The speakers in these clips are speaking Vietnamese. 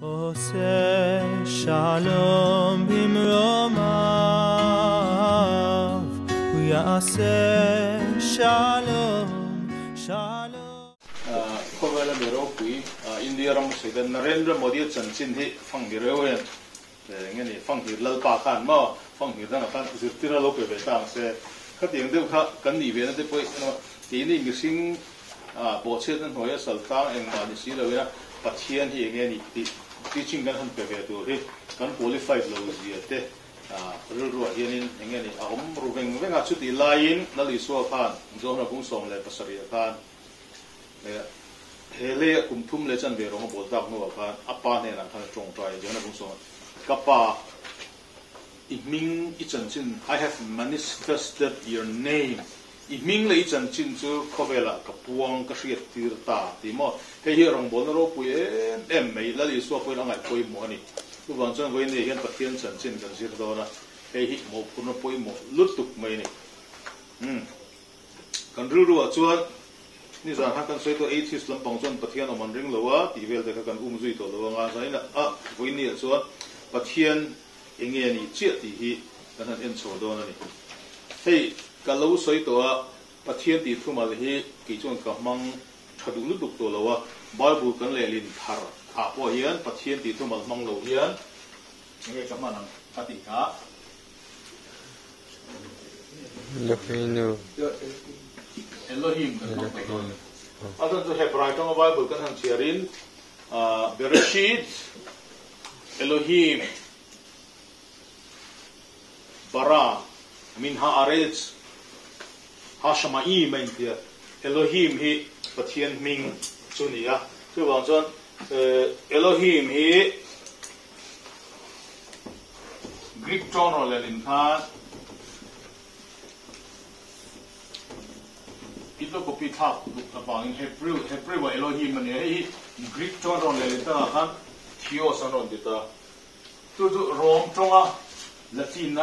עושה שלום במרומיו, הוא יעשה שלום, שלום. ko wala mi ro pui india ram se den narendra modi chan chin hi phang hi reo yen nge ni phang hi lal pa khan ma phang hi dan khan zir tira lo pe be tang se kha tiang de kha kan ni be na de poi no ti ni mi sing a bo che den hoya sal tang eng ma ni si lo ya pathian hi nge ni ti teaching kan han pe be tu hi kan qualified lo ji te a ru ru hian in nge ni a hom ru veng veng a chu ti lain na li so khan zo na bung som le pasari khan hele kum thum le chan ve rong bol tak no khan apa ne na khan chong trai jo na bung so kapa i ming i chan chin i have manifested your name i ming lei chan chin chu khovela ka puang ka hriat tir ta ti mo he hi rong bon ro pu em em mei la li so pu la ngai poi mo ni tu bang chan goi ni hian pathian chan chin kan sir do na he hi mo pu no poi mo lut tuk mai ni hm kan ru ru a chuan ni zan ha kan soi to atheist lam pang chon pathian aman ring lowa ti vel de ka kan um zui to lo nga sai na a voi ni chuan pathian enge ni che ti hi kan han en chaw do na ni hei lo soi to a pathian ti thu mal hi ki chon ka mang thadu lu duk to lowa bible kan le lin thar a po hian pathian ti thu mal mang lo hian nge ka manang ati ka Elohim. Elohim kan mang to Adan tu Hebrai tong Bible kan hang chiarin Bereshit. Elohim. Bara. Min haaretz hashamaim main tia Elohim hi pathian ming chunia tu bang chon Elohim hi Greek tonal lelin khan ito ko pitak abang Hebrew Hebrew wa Elohim mani hi Greek tonal lelin ta khan Theos anon dita tu tu Rome tonga Latin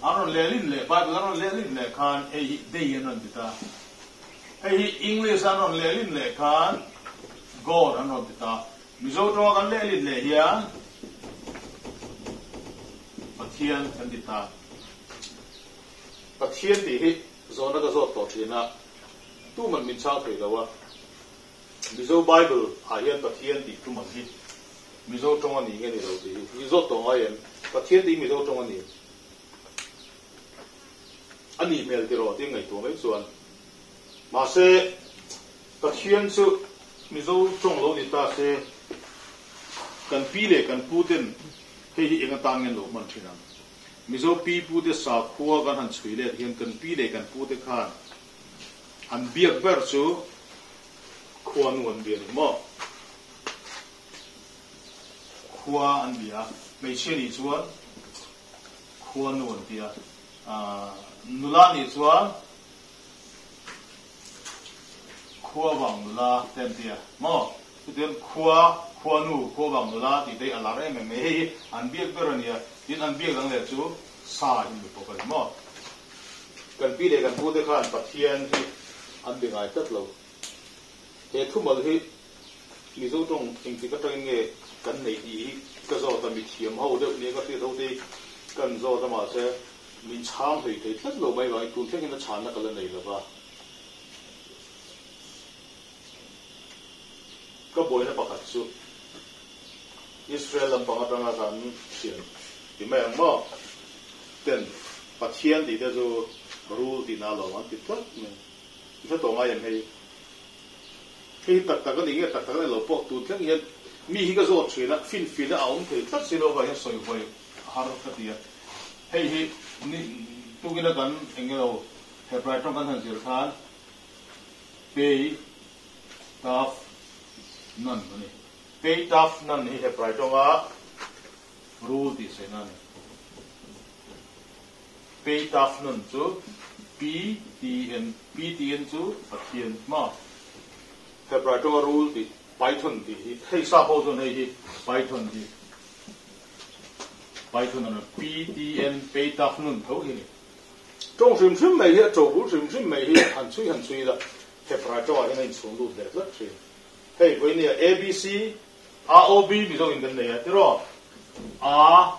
na anon lelin le, Bible anon lelin le khan e hi dei anon dita e hi English anon lelin le khan God anon dita mizo tonga kan lelin le hian pathian kan dita pathian di hi zona ka zo to thina tu man min chang thei lawa mizo bible, a hian pathian di tu man hi. Mizo tonga ni nge ni lo di mizo tonga yen. Pathian di mizo tonga ni. อันนี้เมลติโรที่ไงตัวไม่ส่วนมาเซตะเคียนซึ่งมิโซจงโลนิตาเซกันปีเลกันพูดินเฮียเองตามเงินหลบมันทีนั้นมิโซปีพูดิสาคัวกันหันสุยเลเฮียนกันปีเลกันพูดิข้าอันเบียกเบิร์ซูควรวนเบียนมอควอันเบียไม่เชื่อหนีชวนควรวนเบียอ่า ani an nula ni chuan khuwa wang nula ten bia mo then khuwa khuwa nu khuwa wang nula ti dei ala re me me. An ber tin an ang le chu, sa hin pokal mo, kan pi le kan de khan pathian hi, an bi ngai tat lo. He thu mal hi, mi zo tong ti ka tang nge, kan nei di ka zo ta mi thiam de ne ka ti do de kan zo ta ma se min chang hei te bây giờ mai wai kun theng na chan cái lần này la ba ka boy na pakhat chu Israel lam panga tanga tiền thì mấy ông ang tiền ten pathian thì de zo rule di na lo an ti tat me ta to ngai hei tật tak tak ni tật tật này lỗ bọc tu thang yen mi hi cái zo chwe là fin fin na aung thei tat si lo ba soi hoi har ka dia hei hi ni, tu gina kan engelo he prai tong kan han sir khan pay taf, nan ni pay taf, nan này he prai tong a rule di se na pay pei, taf, nan, chu P T N P T N chu pathian ma. Trong to rule di Python di hei sa ho này hei Python di BDN na N trong a A, B, C r o, b mi a,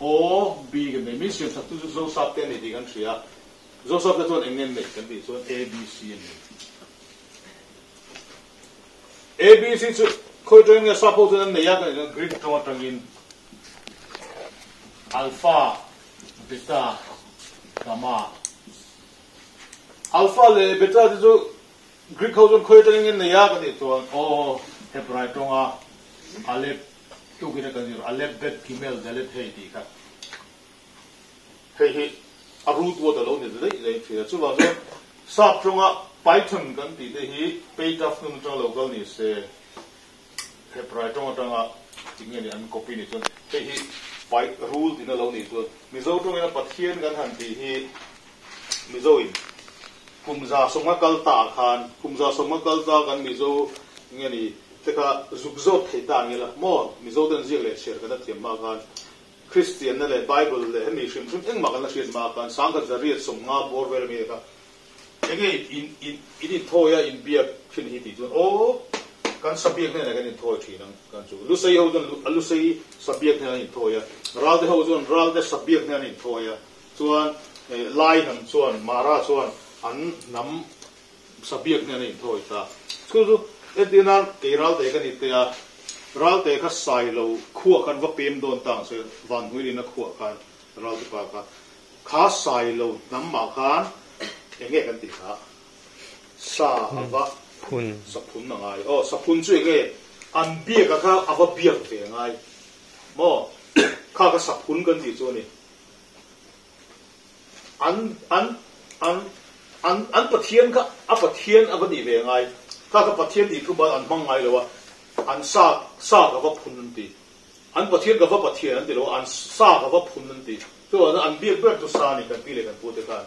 o, b. cái a, b, c 的。A a, b, c chu khoi teng greek tong in alpha beta gamma. Alpha le beta de zo greek house ko yete ngin ne ya ga de to o he bra to nga ale tu gi ne ka ni ale bet gimel de le thei di ka. Hei hei arut wo da lo ne de le fi chu wa zo sa to nga python gan di de hi page of num to lo ga ni se he bra to nga ta nga ting ne an copy ni to hei hei by rule in lo ni well mizo to ngena pathian gan han ti hi mizo in. Kumza songa kal ta khan kumza songa kal kalta gan mizo ngeni teka zugzo theta ngela mo mizo den jig le share kada ti ma gan christian na le bible le hemi shim shim eng ma gan la shir ma kan sang ka zari som nga bor vel mi ka. Ege in in in thoya in bia khin hi ti o kan sabiek ne na kan in thoi thi nang kan chu lu sei ho den lu sei sabiek ne in thoya. ral de ho zon ral de sabiak ne in thoya chuan lai nam chuan mara chuan an nam sabiak ne in thoy ta chu e dinan ke ral te kan itia ral te ka sai lo khuwa kan va pem don tang se van hui na khuwa kan ral te pa ka kha sai lo nam ma khan enge kan ti kha sa va phun sa phun na ngai o sa phun chu enge an bia ka kha ava bia te ngai mo kha ka sa phun kan ti chu ni an an an an an pathian ka a pathian a ni ve ngai ถ้ากับประเทศที่คือบ้านอันมังไงเลยว่าอันซาซากับว่าพุนนั่นตีอันประเทศกับว่าประเทศนั่นตีเลยว่าอันซากับว่าพุนนั่นตีตัวนั้นอันเบียดเบีย ดตัวซานี่กันปีเลยกันพูดกัน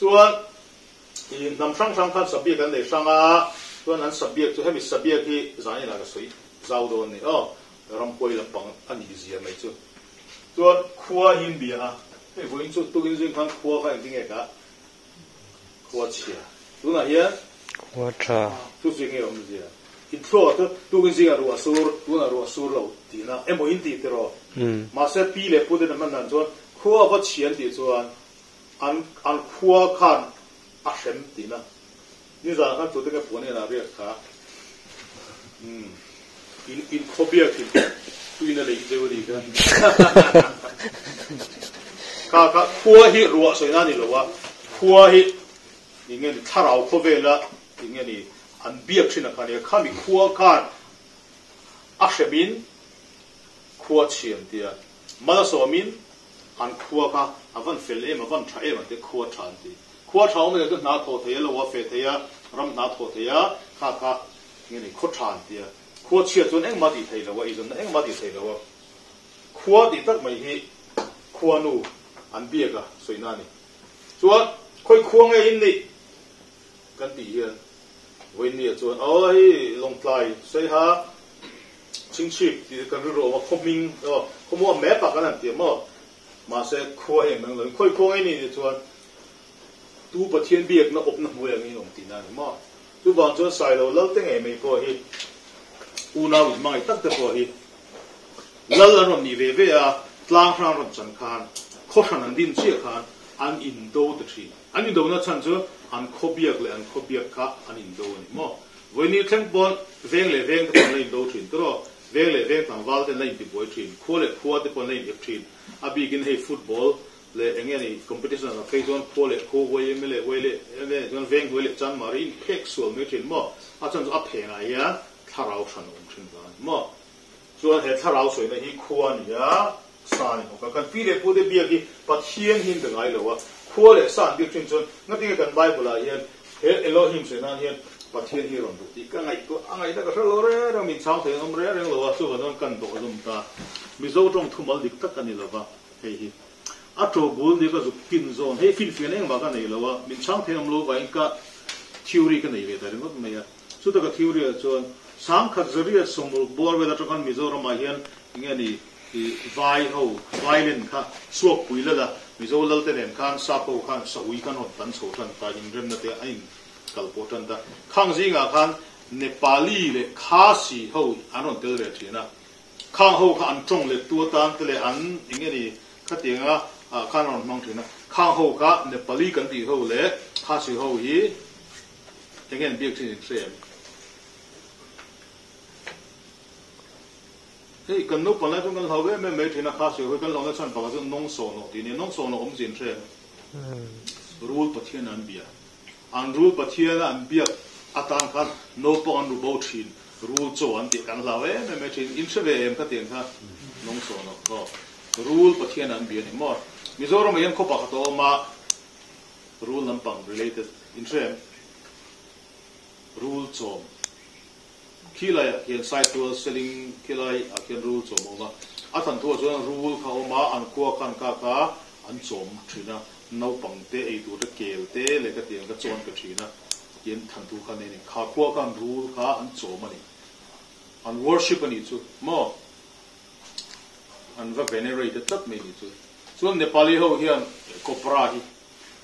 ส่วนอีนำช่างช่างขันสบีกันในช่างอ่ะส่วนนั้นสบีจะให้มีสบีที่จานนี่นะก็สวยเจ้าโดนนี่อ๋อรำป่วยลำปังอันนี้เสียไม่จุส่วนขัวหินเบียร์เฮ้ยวันนี้ ram koi la pang an yi zi ya mai chu to khuwa yin bi a pe wo yin chu to gen zhen kan khuwa ka ding ge ga khuwa chi ya du na ye khuwa cha tu zhen ge yo mi ya in pro to to gen zhen ro so du na ro so lo ti na e mo yin ti te ro ma se pi le pu de man nan zo khuwa ba chi yan ti zo an an khuwa kan a shem ti na ni za ka to hmm. de ge po ne na be ka 嗯。in in Korea ki tu ina le ide wori ka ka ka kuwa hi ruwa so ina ni lo wa kuwa hi ingen ni tarao kobe la ingen ni ambia china ka ni ka mi kuwa ka ashebin kuwa chien dia mala so min an kuwa ka avan fel em avan tra em de kuwa tra de kuwa tra me de na tho te lo wa fe te ya ram na tho te ya ka ka ingen ni ko tra de khua chia chun eng ma ti thei lo wa i chun eng ma ti thei lo wa khua ti tak mai hi khua nu an bia ka soi na ni chuan khoi khua nge in ni kan ti hian wei ni chuan o hi long tlai sei ha ching chi ti kan ro wa khoming o khomo me pa kan an ti mo ma se khua he mang lo khoi khua nge ni chuan tu pa thiên biệt nó ốp nó mùi ngi nồng tí nà mà tu vọng cho sai lâu lâu tiếng em ấy có hết una mai i tak te po hi lal ron ni ve ve a tlang hran ron chan khan kho hran an din chi khan an in do de thi an in do na chan chu an kho biak le an kho biak ka an in do ni mo. Voi ni thleng bon veng le veng ta le do chi tro veng le veng tam wal te le di boy chi kho le kho te pon le in chi a bi gin he football le engeni competition na phase one kho le kho voi me le voi le ne jon veng voi le chan marin pek sual me chi mo. A chan a phe na ya 차라우션 옮친다. 뭐 저한테 차라우서 있는 이 코안이야? 사니 뭐 약간 필에 보데 비기 but here him the guy lower 콜에 산 between 전 nothing can bible here Elohim say not here but here here on the 이까 이거 아 이다가 설로레로 민 상태 넘레레 로와 수거든 간도 좀다. 미조 좀 투말 딕딱 간이라 봐 헤이 아토 골 네가 죽긴 존 헤이 필 필행 와가 네로와. 민 상태 넘로 와인까 theory 가 네레다는 거 뭐야. 수다가 theory 저 sam khazriya sumul bor weda to kan mizoram ahian ingani vai ho violin kha so puila da mizo lal te nem kan sa ko kan sa ui kan hot tan so tan ta in rem na te ain kal po tan da. Khang ji nga kan nepali le khasi ho anon tel re thina khang ho kha an tong le tu tan te le an ingani kha te nga kan on mong thina khang ho kha nepali kan ti ho le khasi ho hi again big thing same biak thin sem hei kan no pala tung kan hawe me me thina khasi ho kan long chan pa ga nong so no ti ni nong so no om jin sem rule pathian an bia. An rule pathian an bia. Atan khan no pon ru bo thin rule cho an ti kan lawe me me thin in se ve em ka tiang kha nong so no ko rule pathian an bia ni mo mizoram yan ko pa to ma rule lampang related. In trem rule cho hian side to selling kilai a hian rule cho mo ma athan to chuan rule kha ma an ko kan ka ka an chom thina no pang te ei tu te kel te le ka tiang ka chon ka thina yen than tu kha ne ni kha ko kan rule kha an chom ani an worship ani chu mo an va venerate tat me ni chu chuan nepali ho hian kopra hi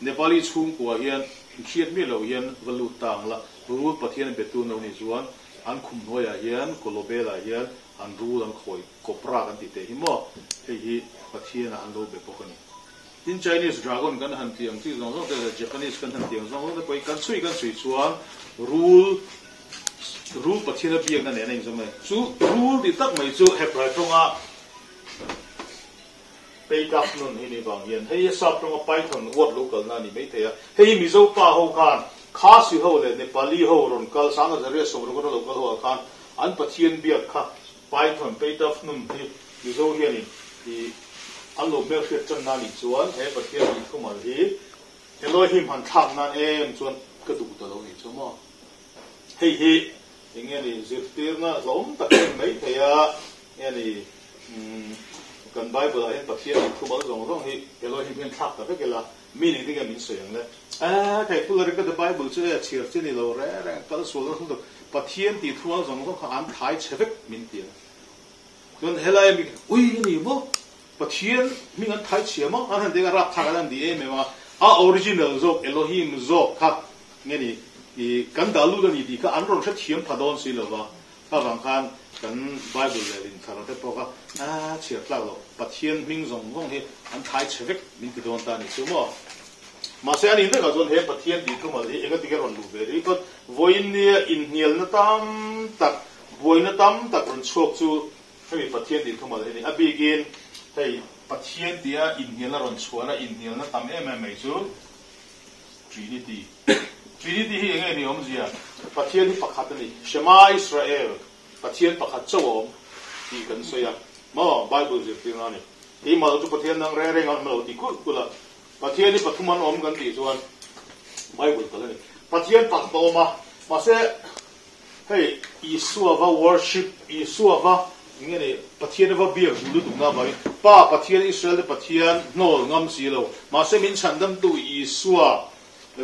nepali chung ko hian khiat mi lo hian valu tang la rule pathian betu no ni chuan an khum noya hian kolobela hian an rule an khoi kopra kan ti te hi mo hei hi pathian an lo be pokani in Chinese dragon kan han tiang ti zong zong te Japanese kan han tiang zong zong te kan sui kan sui chuan rule rule pathina biak na ne na zong mai chu rule di tak mai chu he prai tonga pe dap nun hi ni bang yen hei sa tonga python what local na ni mai te ya hei mi zo pa ho kan kha si ho le nepali ho ron kal sang a zare so ro local ho kan an pathian bia kha python pe dap nun hi mi zo hi ni an lo mel hriat chan na ni chuan he pathian ni thumal hi Elohim han thak nan em chuan ka du ta lo ni chu mo hei hi inge ni ziftir na zom tak mai thaya nge ni kan bible he pathian ni thumal zong zong hi Elohim hen thak ta ke la mi ni dinga so soyang le a kai pula ka the bible chu ya chir chi ni lo re re kal so lo hu pathian ti thumal zong zong kha an thai chevek min ti chuan helai mi ui ni mo pathian mi ngan thai chiama an han dega rap thaka dan di e me ma a original zo elohim zo ka nge ni i kan dalu da ni di ka an ron tha thiam phadon si lo ba ka bang khan kan bible le din thar te po ka a chia tla lo pathian ming zong gong he an thai chevek min ki don ta ni chu mo mà se anh in da ga zon he pathian đi tu ma li e ga ti ga ron lu be ri ko in hiel na tam tak voin na tam tak ron chok chu hemi pathian di tu ma li ni a begin thầy bắt thiên tia in hiền là ron chua là in hiền là tam em em mấy chú Trinity. Trinity hi nghe ni om gì à bắt thiên hi pakhat ni Shema Israel. Bắt thiên pakhat châu ông thì cần soi à mà Bible dịch tiếng này thì mà chú bắt thiên đang re re ngon mà thì cút cút là pathian bắt thuman om gần ti chuan Bible cái ni pathian pak to ma ma se hey Isua va worship Isua va nge ni pathian va bia lu du na mai pa pathian israel de pathian no ngam si lo ma se min chan dam tu isua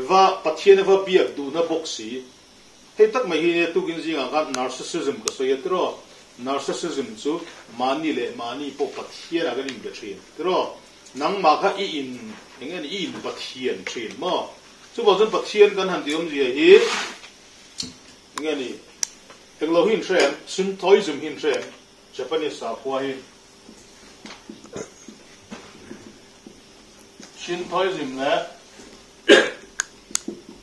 va pathian va bia du na bok si he tak mai hi tu gin jinga ga narcissism ka so yetro narcissism chu mani le mani po pathian aga in de thin tro nang ma kha i in เองี้ยนี่อีนปะเทียนเปลี่ยนหม้อชุบเอาจนปะเทียนกันหันเที่อมเหี้ยฮีเงี้ยนี่เองเราหินเชนซุนทอยซุมหินเชนญี่ปุ่นสาวหัวหินชินทอยซุมและ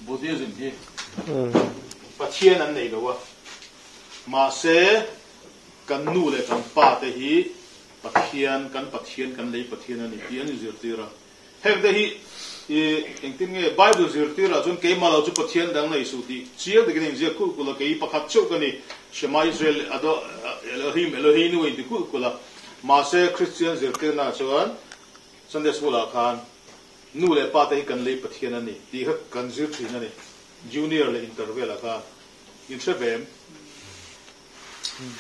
บุตรซุมฮีปะเทียนนั้นไหนละวะมาเสกันนู่เลยกันป้าเต่ฮีปะเทียนกันปะเทียนกันเลยปะเทียนนั่นนี่เทียนนี่เสียตีระ e engtin nge bible zir tira chun ke ma lo chu pathian dang nei su ti chial de kin zir ku ku ke pakhat chu ka ni shema israel ado elohim elohim nu in ku ku la ma se christian zir tira chuan sunday school a khan nu le pa te kan lei pathian ani. Ti ha kan zir thin ani junior le interval a khan in sebem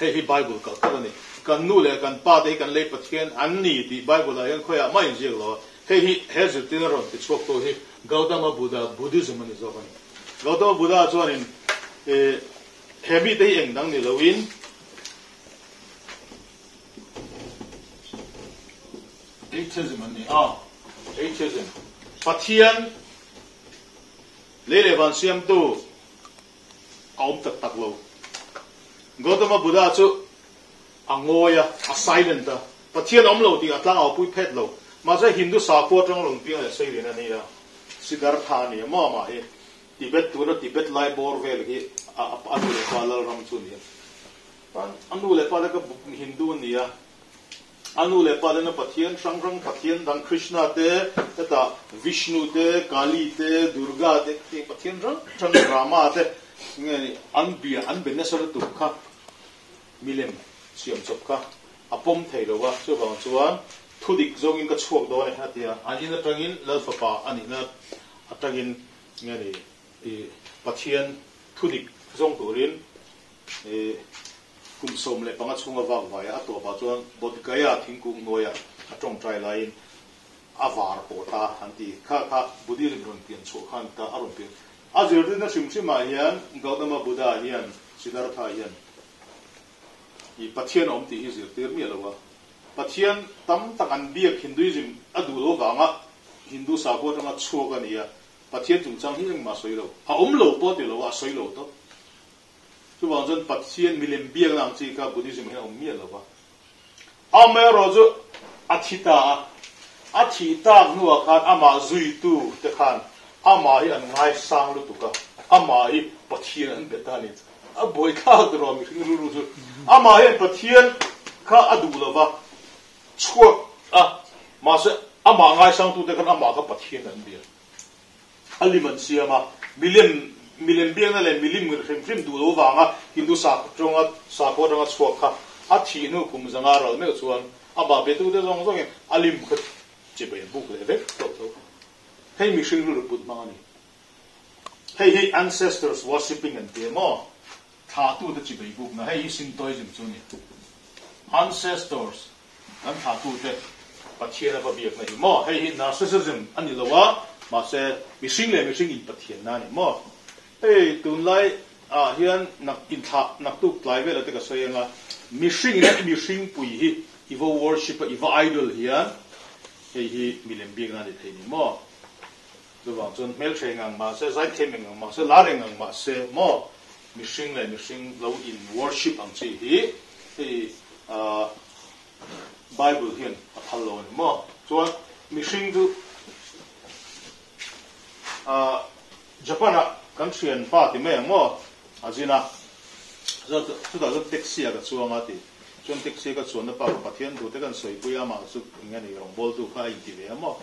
hei hi bible ka ka ni kan nu le kan pa te kan le pathian an ni ti bible a yan khoya mai ji lo hei hi he zu tin ro ti chok to hi gautama buddha buddhism ni zo kan gautama buddha chuan in e hemi te eng dang ni loin atheism ni a atheism pathian le le van siam tu aum tak tak lo Gautama Buddha chu angoya a silent ta pathian om lo ti atlang au pui phet lo मज़ा हिंदू साफोटी सिद्धार्था ने मे Tibet तुन Tibet लाइ बोरवेल की अनुलेपाल हिंदू नि अनुलेपाल पथियन संग्रम पथियन धन कृष्ण ते काली ते दुर्गा ते पथियन रामा ते अन्न सर तुख अपम थे चुप thu dik zong in ka chuak do ne hatia ani na tangin lal fa pa ani na atangin nge ni e pathian thu dik zong turin e kum som le panga chunga wa wa ya to ba chuan bod bodkaya thingkung noya atong trai lain avar po ta hanti kha kha buddhism ron tian chu khan ta aron pian azir na sim sima hian, gautama buddha hian, siddhartha hian, i pathian om ti hi zir tir mi lawa pathian tam tak an biak hinduism adu lo ga nga hindu sa ko tanga chuak ania pathian chung chang hing ma soi lo. Ha um lo po ti lo wa soi lo to. Chu wang zen pathian milim biak lang chi ka buddhism he um mi lo ba. A me ro zu athita. Athita nu nuwa khan ama zui tu te khan. Ama hi an ngai sang lu tu ka. Ama hi pathian an beta ni a boy ka dro mi ru ru zu. Ama hi pathian kha adu lo ba. 错啊，马是阿马爱上都得跟阿马个不天人比，阿里们是嘛，米林米林边那嘞米林米林米杜罗王啊，印度沙中啊沙国中啊错卡，阿天奴古么子阿罗没有错，阿马别都得中中嘅阿里姆克这边不过来呗，走走，嘿米生入了不嘛呢？Hey, ah. hey, ancestors worshipping and demo. Tatu the chibai book na hey, isin toy jim chuni. Ancestors. Thả an tu de bắt thiên là bắt việc này. Mo hay hiện narcissism anh đi lo mà sẽ mi sinh lệ mi sinh in thiên na ni mo hey tuần lai à hiện nặc in thả, nặc tu lại về là cái soi nga mi sinh là mi sinh bùi hi. Ivo worship, ivo idol hiện hay hi mi lem biếng na đi thấy ni mo rồi vâng mel ngang mà sẽ giải ngang mà sẽ lá ngang mà sẽ. Mo mishing le mishing lo in worship ang chi hi. Hi a à, bible hiện Apollo thalo mo chuan mishing du a japana kan thian pa ti me mo azina zo chu da zo taxi aga chuanga ti chuan taxi ka nó na pa pathian du te kan soi puya ma chu này rong bol du kha in ti ve mo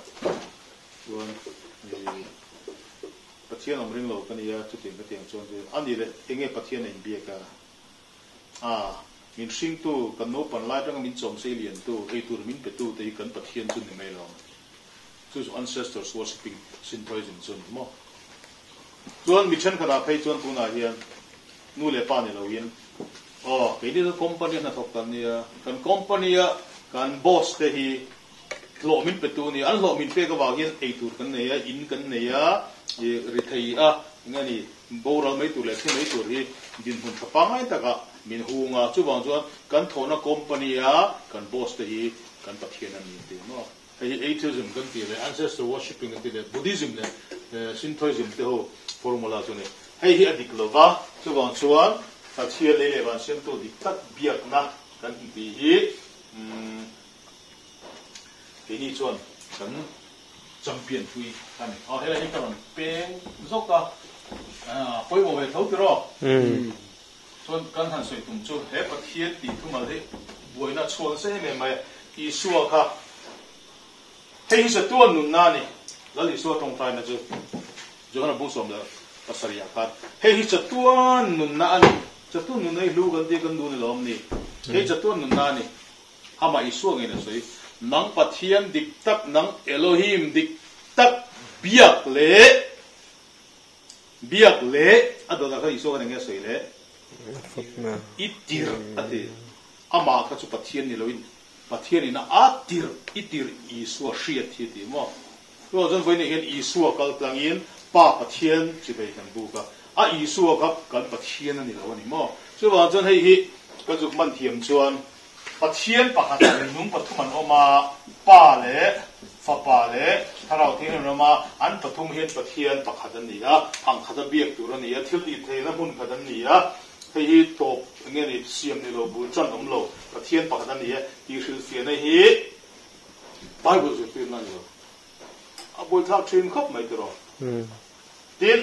chuan pathian om ring lo kan ya chu ting ka tiang chuan an ni le enge pathian in bia ka a min sing tu kan no pan lai tang min chom se lian tu ei tur min pe tu te kan pathian chu ni mai lo. Chu ancestors worshiping synthroism chun mo. Chuan mi chen kana phei chuan tuna hian, nu le pa ni lo yin o, ke ni company na thok kan nia kan company a, kan boss te hi, lo min pe tu ni an lo min pe ka wa hian ei tur kan nei ya in kan nei ya ri thei a ngani bo boral mai tu le thi mai tur hi, din hun thapa ngai taka min hunga chu wang chuan kan thona company a kan boss te hi kan pathian an te no hei atheism kan ti le ancestor worshiping kan ti le buddhism le shintoism te ho formula chu ne hei hi adik lova chu wang chuan ta chia le le wan sem tu dik tak biak na kan ti hi ke ni chuan kan champion thui kan oh hela hi kan peng zok ka à chon kan han soi tum chu he pathian ti thu mal he boina chon se me mai i suwa kha hei sa tuan nun na ni lali suwa tong tai na chu jo na bu som la pasaria kha hei hi sa tuan nun na ani sa tu nun nei lu gan ti kan du ni lom ni hei sa tuan nun na ni hama i suwa ngai na soi nang pathian dik tak nang elohim dik tak biak le biak le ado da ka i suwa ngai soi le phật mà itir ati ama ka chu pathian ni loin pathian ina atir itir isua shia thi ti mo ro zon voi ni hen isua kal tlangin pa pathian chi bei kan bu ka a isua ka kan pathian ani lo ni mo chu wa zon hei hi ka chu man thiam chuan pathian pakhat ni nung pathuman oma pa le fa pa le tharau thing no ma an pathum hian pathian pakhat ani a ang khada biak tur ani a thil di theina mun khadan ni a hei hi top nge ni siam ni lo bu chan om lo pathian pakhat ani he ti hril fian nei hi bible zu tin na ni lo a bul thak thin khop mai tro Hmm. tin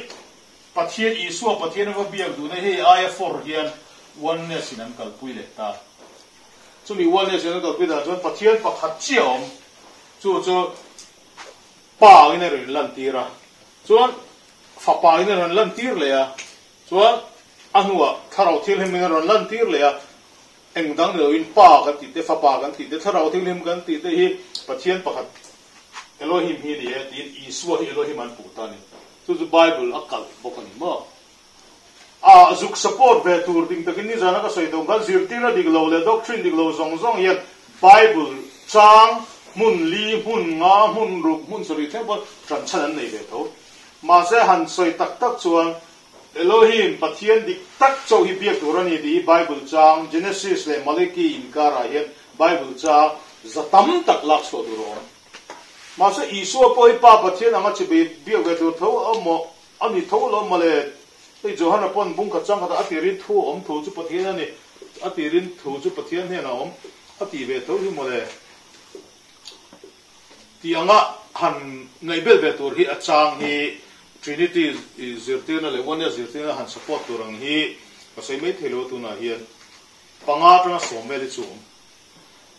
pathian isu pathian va biak du nei hi aya for hian oneness in an kal pui le ta chumi oneness in an kal pui da chuan pathian pakhat chiom chu chu pa in rin lan tira chuan fa pa in rin lan tir le ya chuan anua tharau thil him in rin lan tir le ya eng dang lo in pa kan ti te fa pa kan ti te tharau thil him kan ti te hi pathian pakhat Elohim hi ni e tin Isua hi Elohim an pu ta ni chu chu Bible akal bok ani mo a zuk support ve tur ding takin ni jana ka soi dong kan zir tira dig lo le doctrine dig lo zong zong yet Bible chang mun li mun nga mun ruk mun sori the bo tran chan an nei ve tho ma se han soi tak tak chuan Elohim, pathian dik tak cho hi biak turani di Bible chang, Genesis le Malachi in kara yet Bible cha zatam tak lak so duro ma sa isu po hi pa pathian anga chi anh chỉ bị biểu cái đồ thâu ở lo male lệ bây giờ pon bung ka chang cái ati rin thu om, thu chu pathian ani ati rin thu chu pathian he na om ati ve tho hi male ti anga han thì anh á hắn ngày bel về ตัว hi anh hi Trinity zirtir na le one zirtir na han support tu rang hi kasi may thelo tu na hiyan pangat na somel chum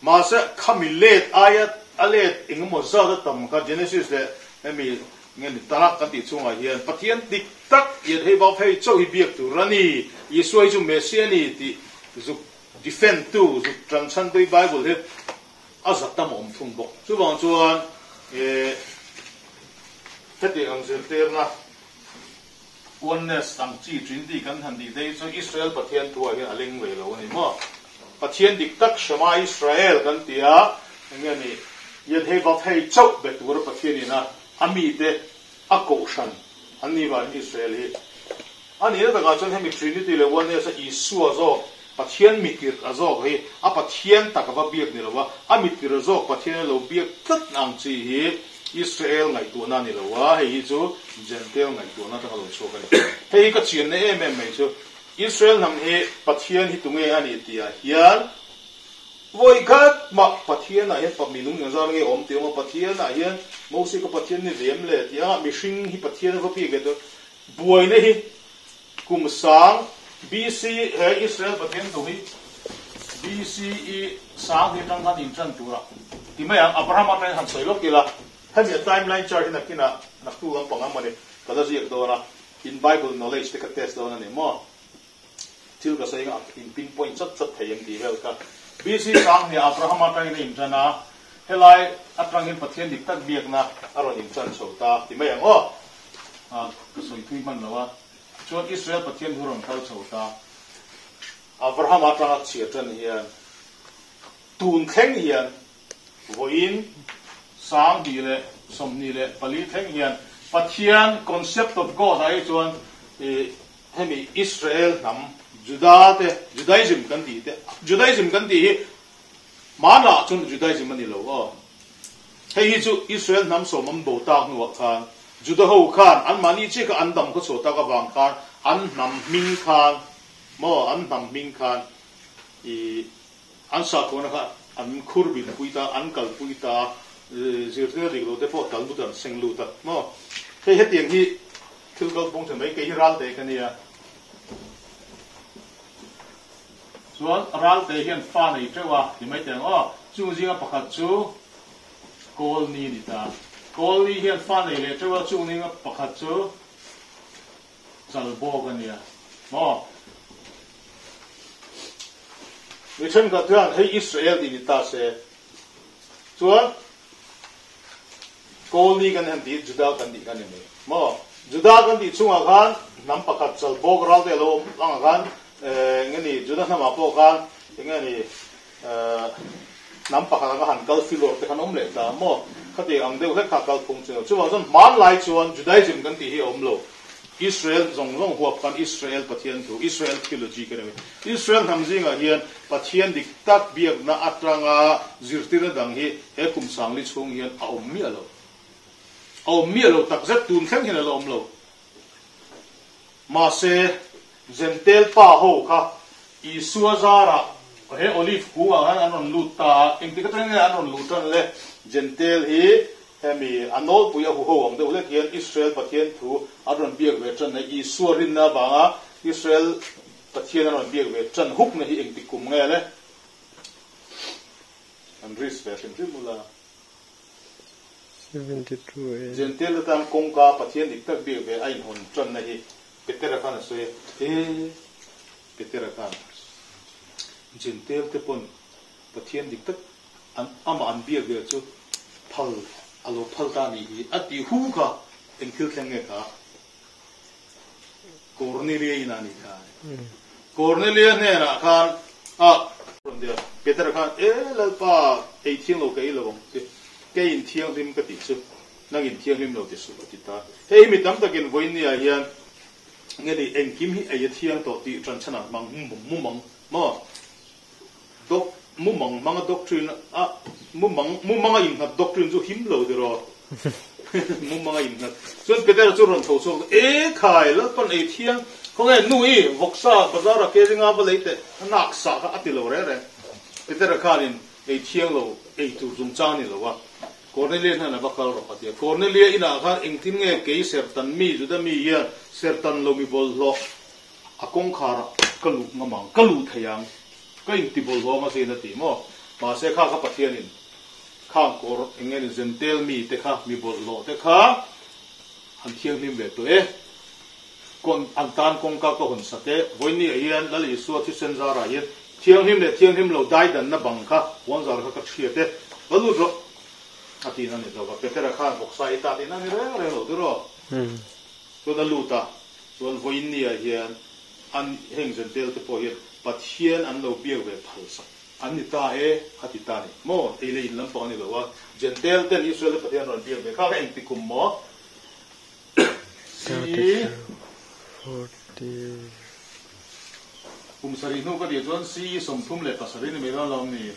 mà sẽ kamilet ayat alet ing mo za da tam, ka genesis le emi ngen tarak ka ti chunga hian pathian dik tak, yet he ba phei chau hi biak tu rani. Yesoi chu messiani ti, zu defend tu, zu transan tu, bible, he, azat tam om thum bo chu bang chuan e eh, thati ang zel ter na oneness sang chi trin di kan han di dei chu israel pathian tu a hian aling ve lo ni mo pathian dik tak shama israel kan tia ngani yen he va hei chau be tur pathian na ami te a ko shan ani wa israel hi ani da ga chon hemi trinity le one sa isu azo pathian mikir azo hi a pathian takava biak ni lawa a mikir azo pathian lo biak tat nang chi hi israel ngai tu na ni lawa hei chu gentle ngai tu na ta lo chu ka hei ka chien ne em em mai chu israel nam he pathian hi tunge ani tia à, hian voi khat ma pathian a hian paminung nung zar nge om te ma pathian a hian mosi ko pathian ni lem le tia mi hring hi pathian va pi ge do buai ne hi kum sang bc he israel pathian tu hi bce sang hi tang kan in chan tu ra ti mai ang abraham a han soi lo kila han ya timeline chart hina kina nak tu ang pangam mane kada ji do na in bible knowledge te ka test do na ni mo til ka sai nga ah, in pinpoint chat chat thayem di vel ka. BC sang ni Abraham atang ni imjana helai atrang in pathian dik tak biak, na. Aron im chan so, ta ti mai ang o a ka soi thui man lawa chuan Israel, pathian, huron kal so, ta. Abraham atrang chia chan hian tun theng hian voin sang đi lệ, som ni le pali theng hian pathian concept of god ai chuan e hemi Israel nam Juda te Judaism kan ti te Judaism kan ti mà mana chun Judaism ani lo o hei hi chu Israel nam so mam bo ta nu khan Juda ho khan an mani chi ka an dam ko so ta ka bang khan an nam minh khan. Mo an nam minh khan. I an sa ko na kha an khur bin puita an kal puita zir zir dik lo te po tal bu tan seng lu ta mo hei he tiang hi thil kal bong chen mai ke hi ral te kan ya chuan ral te hian fa nei trewa ti mai teng o chu zinga pakhat chu kol ni ni ta kol ni hian fa nei le trewa chu ni nga pakhat chu chal bo ka nia mo Vì chân ka tuan hei israel đi đi ta sẽ Chúa kol ni kan han di juda kan di kan ni mo juda kan di chunga khan nam pakat chal bok ral te lo lang khan eh, ngani juda nam apo khan ngani eh, nam pakat ka han kal filo te kan om le ta mo khati ang de le kha kal pung chu chu wa zon man lai chuan judaism kan ti hi om lo Israel, zong zong, huap kan, Israel, pathian thu Israel theology kan ni Israel, nam zinga hian, pathian dik tak biak, na, atranga zirtira dang, hi he kum sang, li, chung, hian a om mi alo om mi alo tak zat tun khang hin alo om lo ma se gentel pa ho kha isua zara he olive ku ang anon luta engti ka tren anon lutan le gentel hi hemi anol puya hu ho ang de ule kian israel pathian thu aron biak ve chan na isua rin na banga israel pathian aron biak ve chan huk na hi engti kum nge andris an ris ve sim mula 72 gentel tan kong ka pathian dik tak be be ain hon chon na hi petera kan so ye e petera kan gentel te pon pathian dik tak an am an be be chu phal alo phal ta ni hi ati hu ka ten khil thleng nge ka cornelia ina ni ka cornelia ne ra kan a petera kan e la pa 18 lo ka i lo te ke in thiang lim ka ti chu nang in thiang lim lo ti su ti ta. Hei mi tam takin voin ni a hian, nge di en kim hi ai thiang to ti tran chana mang mu mu mang, ma dok, mu mang mang doctrine, a, mu mang mu mang in ha doctrine chu him lo de ro. Mu mang in ha chuan peter chu ron tho so e khai la pan ei thiang không nghe nuôi vok sa bazar ra cái gì ngã vào lấy thế nạc sa cái ati lâu rồi cái thế là khai lên ấy e thiêng lâu ấy e tu dùng trang này lâu à Cornelia na bakal ro patia Cornelia ina agar engtin nge ke ser mi, juda mi ya sertan lo mi bol lo akong khara kalu ngamang, kalu thayang. Ka ingti bol lo ma se na ti mo. Ma se kha kha patia nin khang kor ingen zentel mi te kha mi bol lo te kha. Han thiang nim ve to e. Kon, an tan kong ka ko hun sate voini ni ayan lal su thi sen zara ye. Thiang him le, thiang him lo dai dan na bang kha. Wan zar kha ka thia te. Balu ro ati na ni do ba petera khan bok sai ta ti na ni re re lo du ro Hmm. so da luta so an voini aian an heng zen tel te po ye pathian an lo biak ve phal sa an ni ta e ati ta ni mo e le in lam po ni lo wa gentel ten israel pathian ron biak ve kha ka eng ti kum mo si 40 cùng sari nu có điều chuẩn si som thum lệ pasari ni mấy đó lòng ni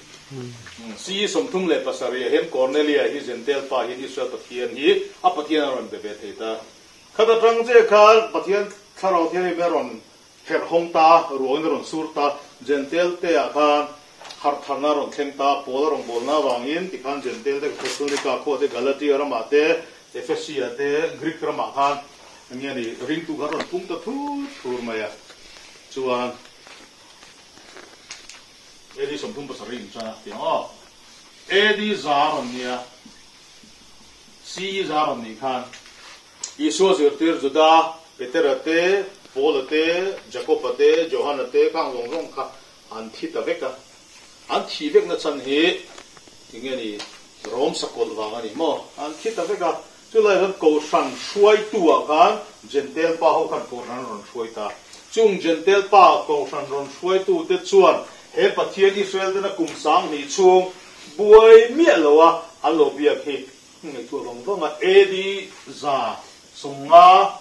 si som thum lệ pasari hem cornelia hi gentel pa hi ni suat pathian hi a pathian ron be be thei ta. Khata trang je khal pathian tharo thene me ron her hong ta ruon ron sur ta gentel te a khan har thana ron khem ta pol ron bol na wangin ti khan gentel te khosul ni ka kho te galati ara ma te efesia te greek ra ma khan nge ni ring tu ga ron tum ta thu thur ma ya chuan edi som pum pasari in chana ti o. Edi zaron nia. Si zaron ni khan isu zirtir e juda, peter te paul te jacob te johan te kang long long kha anh thi ta veka. An thi vek na chan hi tinge ni rom sakol wanga ni mo. An thi ta veka. Chu lai ran ko san shuai tu a kan. Gentel pa ho kan ko ran ron shuai ta. Chung gentel pa ko san ron shuai tua te chuan he pathian israel te na kum sang ni chung buai mi lo a an lo bia khi ngai tu rong rong a edi za sunga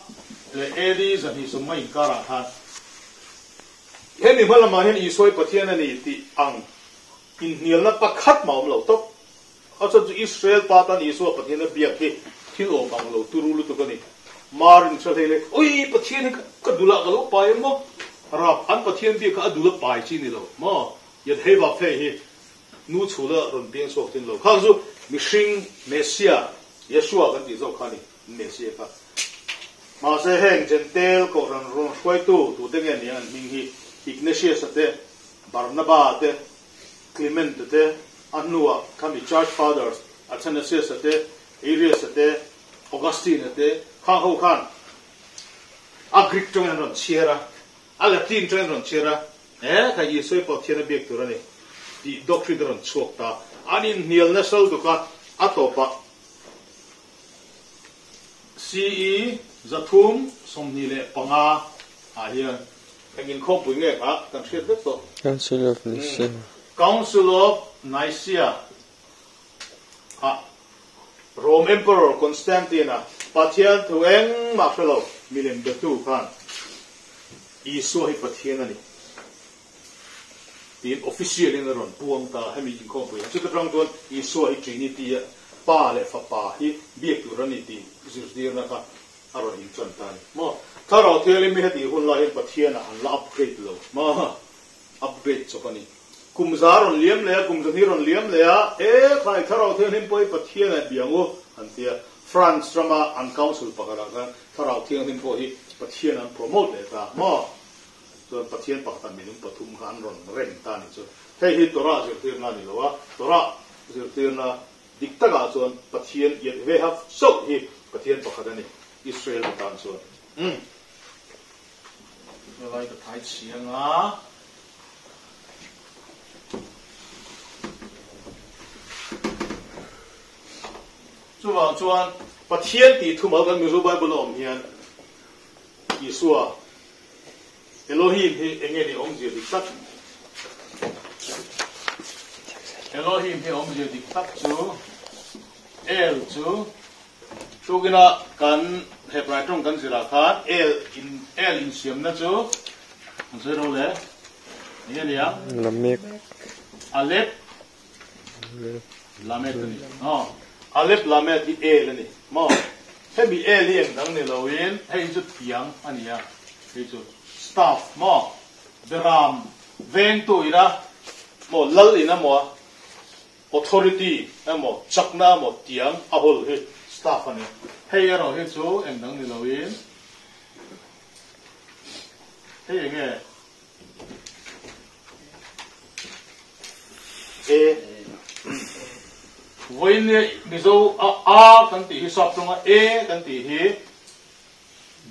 le edi za ni sunga in kara khan he ni mala ma hen isoi pathian ani ti ang in nial na pakhat maum lo tok acha chu israel pa tan isu pathian na bia khi thil o bang lo turu lu tu kani marin sa thele oi pathian ka dula ka lo pa mo rap, an pathian bi ka adu la pai chi ni lo. Mo yat he ba phe hi, nu chu la ron pian so tin lo. Khang zu, mi shing mesia yeshua kan ti zo khani mesia ka ma se heng chen tel, ko ran ron shwai tu tu te ngen yan ming hi, ignatius ate barnaba ate clement ate anua kami church fathers, athanasius ate arius ate augustine ate khang ho khan. Agrik tong an ron chiera a latin tong an ron chiera eh ka yesoi po thiana bek turani di doctrine ron chuak ta. Anin nial na sal du ka atopa CE zathum somni le panga a hian kangin khom pui nge ka kan hriat vek to Council of Nicaea. Council of Nicaea. A Rome Emperor Constantine pathian thueng ma phelo milim de tu khan Isu hi pathian ani tin official in ron puang ta hemi in ko pui chu trang don Isu hi trinity pa le fa pa hi biak tu rani ti zir dir na ka aro in chon tan mo tharo thele mi hati hun la hin pathian an la upgrade lo ma upgrade chopani kumzaron liam le kumzaniron liam le e khai tharo thel him poi pathian biango antia France drama an council pakara ka tharo thel him poi ประเทศนั้นโปรโมทเลยตามอจนประเทศปากตามีนุ่มปฐุมขันรอนเร่งตานี่จนแค่ที่ตัวเราเสียเตือนนั่นเหรอวะตัวเราเสียเตือนนะดิกตะกาจนประเทศเยเวฮ์สุดที่ประเทศปากตานี่อิสราเอลตานส่วนอืมเวลาอีกท้ายเชียงอ่ะจู่ว่าจู่ว่าประเทศที่ทุ่มเอาเงินมิสูบายบุลอมเฮียน ki sua Elohim hi engeni ông je dik tak Elohim hi om je dik tak chu El chu. Chu gina kan hebrai trong sự sira khác El in El in siam na chu. Zero le nghe đi á lamek. Alep. Lamet ni. Ha alep lamet hi el ni. Mo. ให้มี A เลี้ยงดังนี่เราเห็นให้จุดเพียงอันนี้อ่ะให้จุด staff มอ the ram เวงตัวอีนะมอลัลอีนะมอ authority นะมอจักนะมอเตียงอาหุลให้ staff อันนี้ให้เราให้จุดเอ็งดังนี่เราเห็นให้ยังไง A với nè mi dâu, a a cần tỷ hi sop trong a e cần tỷ hi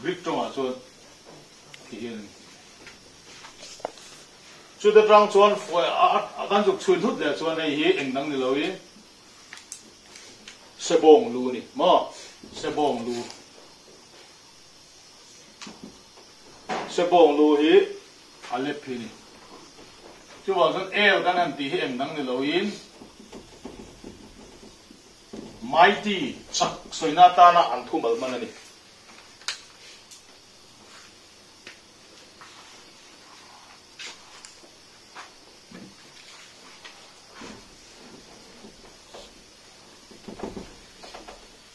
greek trong a chuan thì hin chu da trang chuan foi a a cần chụp chun hút để chuan này hi ảnh nang ni lâu hi sẽ bong lu nè mà sẽ bong lu sẽ bong lu hi a le phi ni chu wa chuan e cần làm tỷ hi ảnh nang ni lâu yin mighty chak soinata na an thu mal manani.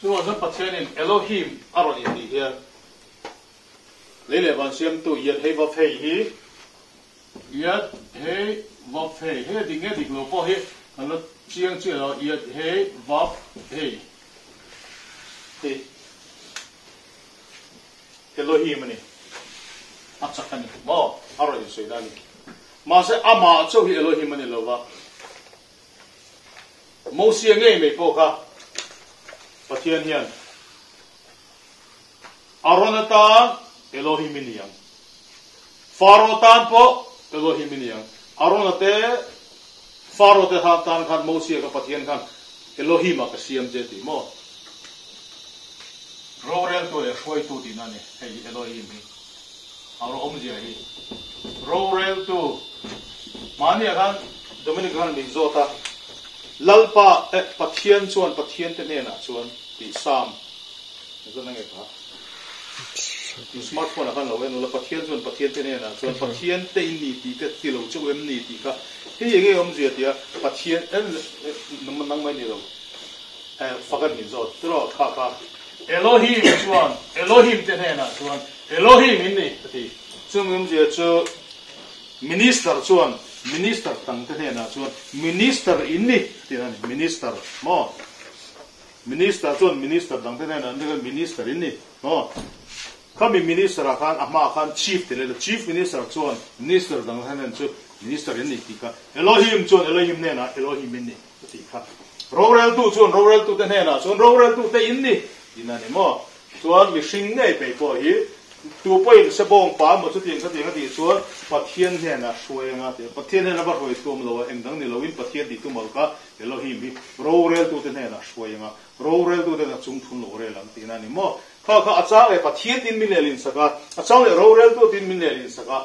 So wa zan pathianin elohim aron in di hian lele ban siam tu yet hei va phei hi. Yet hei va phei he ding he dik lo po hi an lo chiang chi lo yet hei va hei hei elohim ni achakani mo aron in soidani ma se ama cho hi elohim ni lo va mo siang ngai me po kha. Pathian hian aronatan elohim iniang farotan po elohim iniang aronate farote ha tan khan mosia ka pathian khan elohim ka siam je ti mo. Rorel to e foi tu ti nane hei elohim hi aro om je hi. Rorel tu. Mani khan. Dominic khan min zota lalpa e pathian chuan pathian te ne na chuan ti sam. Zo na nge ti smartphone kan lo wen lo pathian chuan pathian te ne na chuan pathian te ni ti ka ti lo chu em ni ti ka he ye ge om je ti pathian en nam nang mai ni lo e fakan min zo tro kha kha elohim chuan elohim te ne na chuan elohim in ni ti chung em je chu minister chuan minister tang te ne na chuan minister in ni ti na ni minister. Mo. Minister chuan minister tang te ne na ni minister in ni mo kami Minister khan ama khan chief tele chief minister chon minister dang han chu minister ni ti ka Elohim chon Elohim ne na Elohim ne ti ka Rorel tu chon Rorel tu te ne na chon Rorel tu te in ni ina ne mo. Chon mi shing nei pe po hi tu po in se bong pa mo chu ting ka ting ka ti chon pa thien ne na shwe nga te pa thien ne ba roi tu mo lo eng dang ni lo in pa thien di tu mo ka Elohim bi. Rorel tu te ne na shwe nga. Rorel tu te na chung thun lo re lang ti na ni mo. kha kha acha e pathia tin min elin saka acha e rorel to tin min elin saka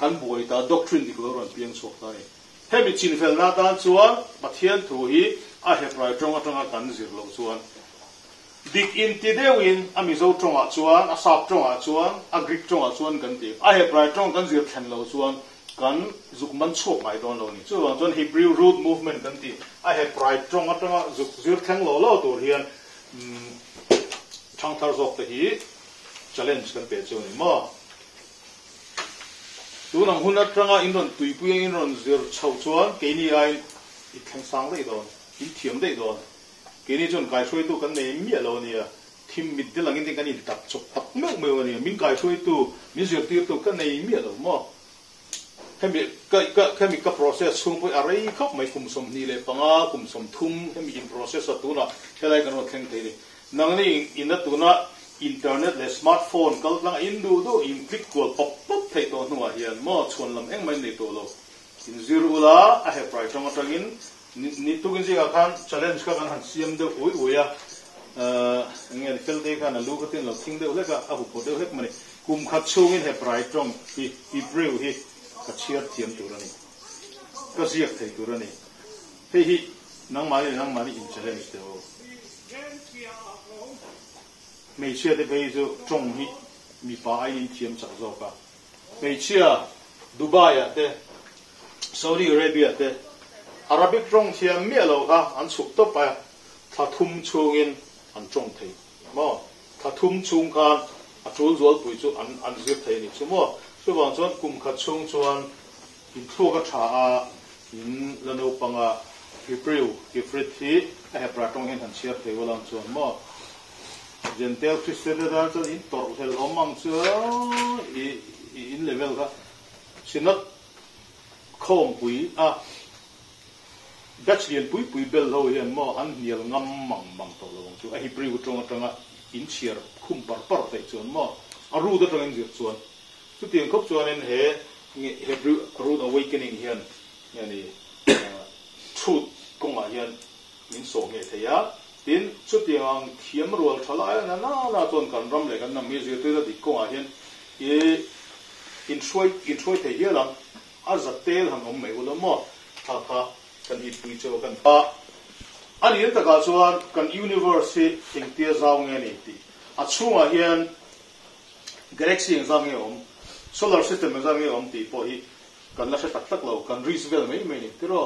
kan boi ta doctrine diklo ron piang sok ta ni he mi chin fel na ta chuan pathian thu hi a he prai tonga tonga kan zir lo chuan dik in ti de win a mi zo tonga chuan a sap tonga chuan a grik tonga chuan kan te a he prai tong kan zir khen lo chuan kan zukman chok mai don lo ni chu wang chuan hebrew root movement kan ti a he prai tonga tonga zuk zir khen lo lo tur hian thang thar zok te hi challenge kan pe chu mà, ma tu nang hun at ranga in ron tui pu in ron giờ chau chuan cái này ai i thang sáng dei do i thiam dei do cái này chuẩn cái shui tu kan nei miệt luôn nha, a thim mit de lang in kan in tap chok tap meu meu ni min kai shui tu min zir ti tu kan nei mi lo ma khi mi cái cái khi mi cái process xuống với ai khóc mấy cùng sum ni lệ bằng á cùng sum thum khi mi in process tu nó cái này cái nó khen thế này nang ni in na tu na, internet le smartphone kal lang in du du, in click ko pop pop thei to nuwa hian mo chon lam eng mai nei to lo. In zero la, a he prai tong atangin ni tu gin ji khan, challenge ka kan han siam de oi oi ya uh ờ, nge fel de kan lu ka tin lo thing de le ka a hu po de hek mani. Kum khat chung in he prai tong hi hi brew hi, ka chiat thiam tu ra ni ka siak thei tu ra ni hei hi, nang mari nang mari in challenge de o mấy chia thì bây giờ trồng hi mi pa ai in thiam chắc zo ka mấy chia Dubai à thế Saudi Arabia thế Arabic trồng thiam mi lo ha an chuk to pa tha thum chung in an trồng thei mo tha thum chung khan a chul zual pui chu an an zir thei ni chu mo chu wang chuan kum khat chung chuan in thu ka tha a in lano panga Hebrew Hebrew thi a he pra tong hen han chiar thei walang chuan mo gentel christian da cho in tor hel omang chu i in level ka sinot khom pui a dach lian pui pui bel ho hian mo an nial ngam mang mang to lo chu a hebrew ku tong tanga in chiar khum par par te chuan mo a ru da tang in chuan chu tiang khop chuan in he hebrew root awakening hian yani truth konga hian min so nge theya tin chu tiang thiam rual thala na na na chon kan ram le kan na mi zir tu da dik ko a hian e in shoi in shoi the hi lam a za tel han om mai ulo mo tha tha kan hi pui cho kan pa ani yen ta ka chuan kan university thing tia zaw nge ni ti a chunga hian galaxy exam nge om solar system exam nge om ti po hi kan la sa tak tak lo kan reasonable mai mai ni tiro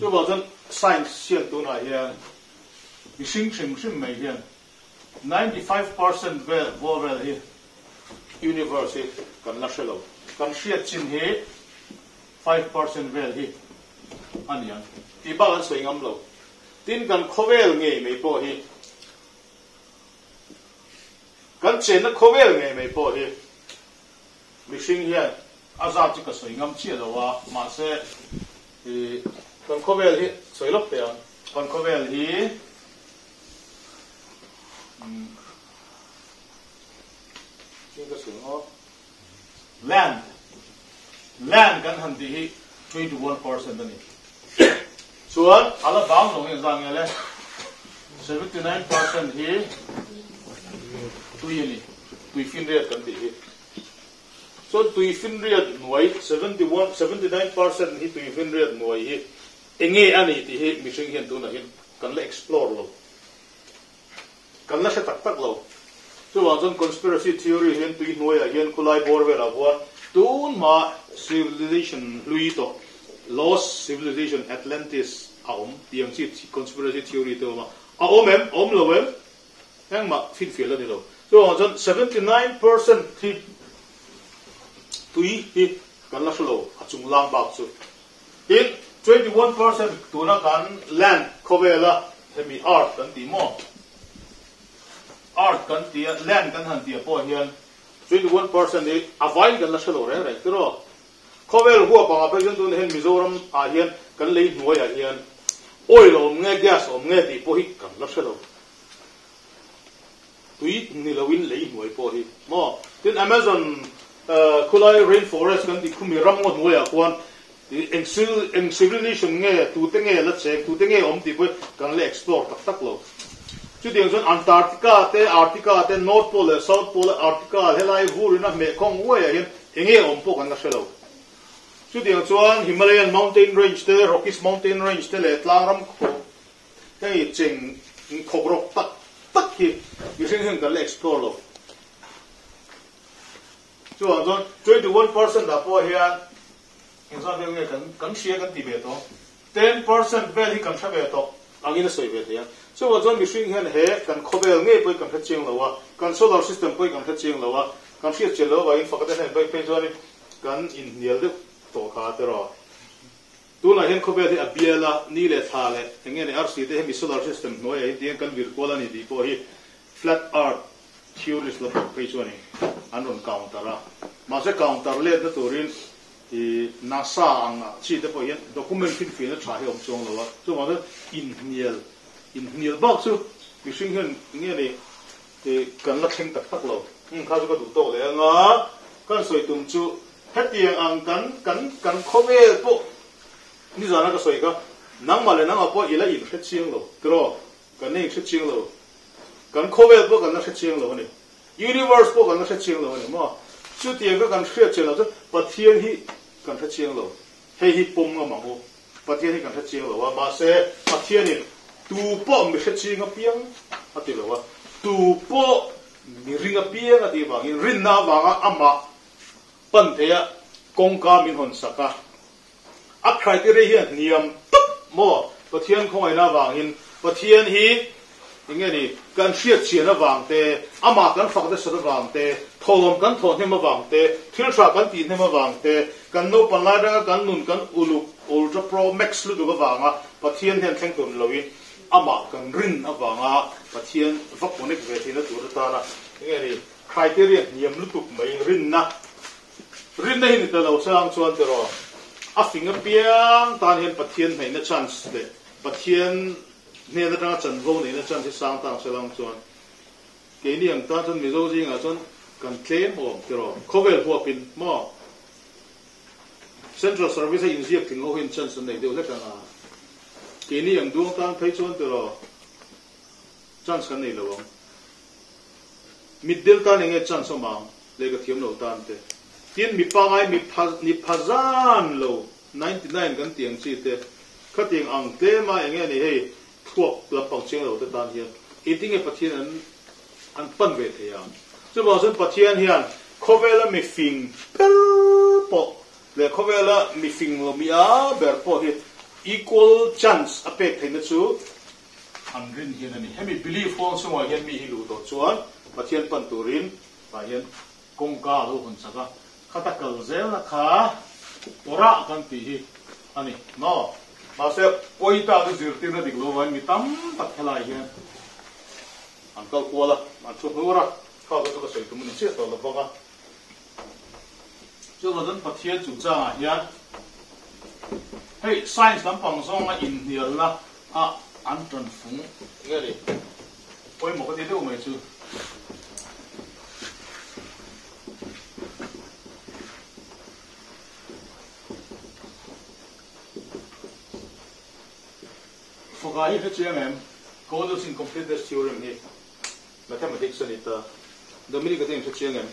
so ba jan science sian tu na hian vi sinh sinh sinh mấy hian 95% về vô về hi university kan la shelo kan shiat chin hi 5% vel anh anian ti ba kan soi ngam lo tin kan khovel nge mai po hi kan chen na khovel nge mai po hi mi sing hian azab chi ka soi ngam chi lo wa ma se kan khovel hi soi lop pe an kan khovel hi land. Land kan han ti hi 21% ani. Chuan ala bang long yang zang le 79% hi tui ani. So tui fin re nuai 71 79% hi tui fin nuai hi. Enge ani ti hi mission hian tu na hin. Explore lo kan na se tak tak lo chu wang conspiracy theory hian tui hnuai a hian kulai bor ve la huan tun ma civilization lui to. Lost civilization, atlantis, a om. Tiang chi conspiracy theory to ma a om em, om lo em. Hang ma fin fiel ani lo chu wang 79% thi tui hi kan la lo a chung lang bak chu in 21% tuna kan land khovela hemi art kan ti mo art kan tia land kan han tia po hian 21% ni avai kan la shalo re re tiro khovel huwa pa pa jan tun hen mizoram a hian kan lei hnuai a hian oil om nge gas, om nge ti po hi kan la shalo tui ni lawin lei hnuai po hi mo tin amazon eh, kulai rainforest, kan ti khumi ram ngot hnuai a kwan eng nge tu te nge la che tu te nge om ti po kan le explore, tak tak, lo chu ding chun antarctica te arctica te north pole south pole arctica helai vur na me khong we ya hin enge om po kan na shelo chu ding chuan himalayan mountain range te rockies mountain range te le tlang ram kho te cheng khobrok tak tak hi yusing hin kan lại explore lo chu an 21% da po hian in sa ve kan kan shia kan ti be to 10% vel hi kan tha be to angin soi ve thia so wa zon mi swing hen he kan khobe nge poi kan thaching lawa kan solar system poi kan thaching lawa kan fiat chelo wa in fakata hen bai pe joni kan in nial de to kha te ro tu la hen khobe de abiela ni le tha le nge engene rc de mi solar system no e de kan vir kola ni di po hi flat earth theories la pe joni an ron counter ra ma se counter le de turin thì NASA ang chỉ để bảo hiện document phim phim nó trả hiệu ông chong lo wa so ma in nhiều in nhiều bóc su bị sinh hơn nghĩa này thì cần lắc sinh tắc tắc lâu nhưng khá su có đủ tổ đấy ngó con soi tùm chu hết tiền ăn cắn cắn cắn khó về bộ như giờ nó có soi có nắng mà lại nắng ở bộ ý là in hết chiêng lâu từ đó cần nên hết chiêng lâu cần khó về bộ cần nó hết chiêng lâu này universe bộ cần nó hết chiêng lâu này mà chú tiền cái cần hết chiêng lâu chứ và thiên hi cần hết chiêng lâu hay hi bông mà mà hồ và thiên hi cần hết chiêng lâu và mà sẽ và thiên này tu bộ mình hết chiang ngà piang à tiền lo tu po mi ringa piang ati wangin rin na wanga ama pan theya kongka min hon saka a criteria hi niam tup mo pathian khoi na wangin pathian hi inge ni kan hriat chian awang te ama kan fak de sar awang te tholom kan thon hem awang te thil thra kan ti hem awang te kan no panla kan nun kan ulu ultra pro max lu du awanga pathian hen thleng tum loin ama kan rin awanga pathian vakonik ve thina tur ta na nge criteria niam lutuk mai rin na rin na hin ta lo sang chuan te ro a finga piang tan hen pathian mai na chance de pathian ne na ta chan vo ne na chance sang tang se lang chuan ke ni ang ta chan mi zo ji nga chuan kan claim ho te ro khovel ho pin mo central service in ziak ting ho hin chance nei de le ka na ke ni ang duang tang phai chuan te chance middle chance le ga thiam lo tan te tin mi pa ngai mi phaz ni phazan lo 99 kan tiang chi te kha tiang ang te ma enge ni hei thuak la pang cheng lo te tan hian i ting e pathian an an pan ve the ya chu ba sun pathian hian khovela mi fing per po le khovela mi fing lo mi a ber po hi equal chance. a pek thein chu an rin hian ani hemi belief hong sunga hian mi hi lu do chuan pathian pan turin pa hian kongka lo hun saka khata kal zel na kha ora kan ti hi ani no ma se poita du zirti na diklo wan mi tam tak khala hian an kal kuala ma chu hura kha ga ka sei tu mun che to lo ba chu lo dan pathian chu cha hian hey science lam pang song a in hial na a an tran phung nghe đi ôi một cái điều mà chứ Fokai hết chưa em. Gödel's incompleteness theorem hi mathematics ni ta. Dominic cái hết chưa em.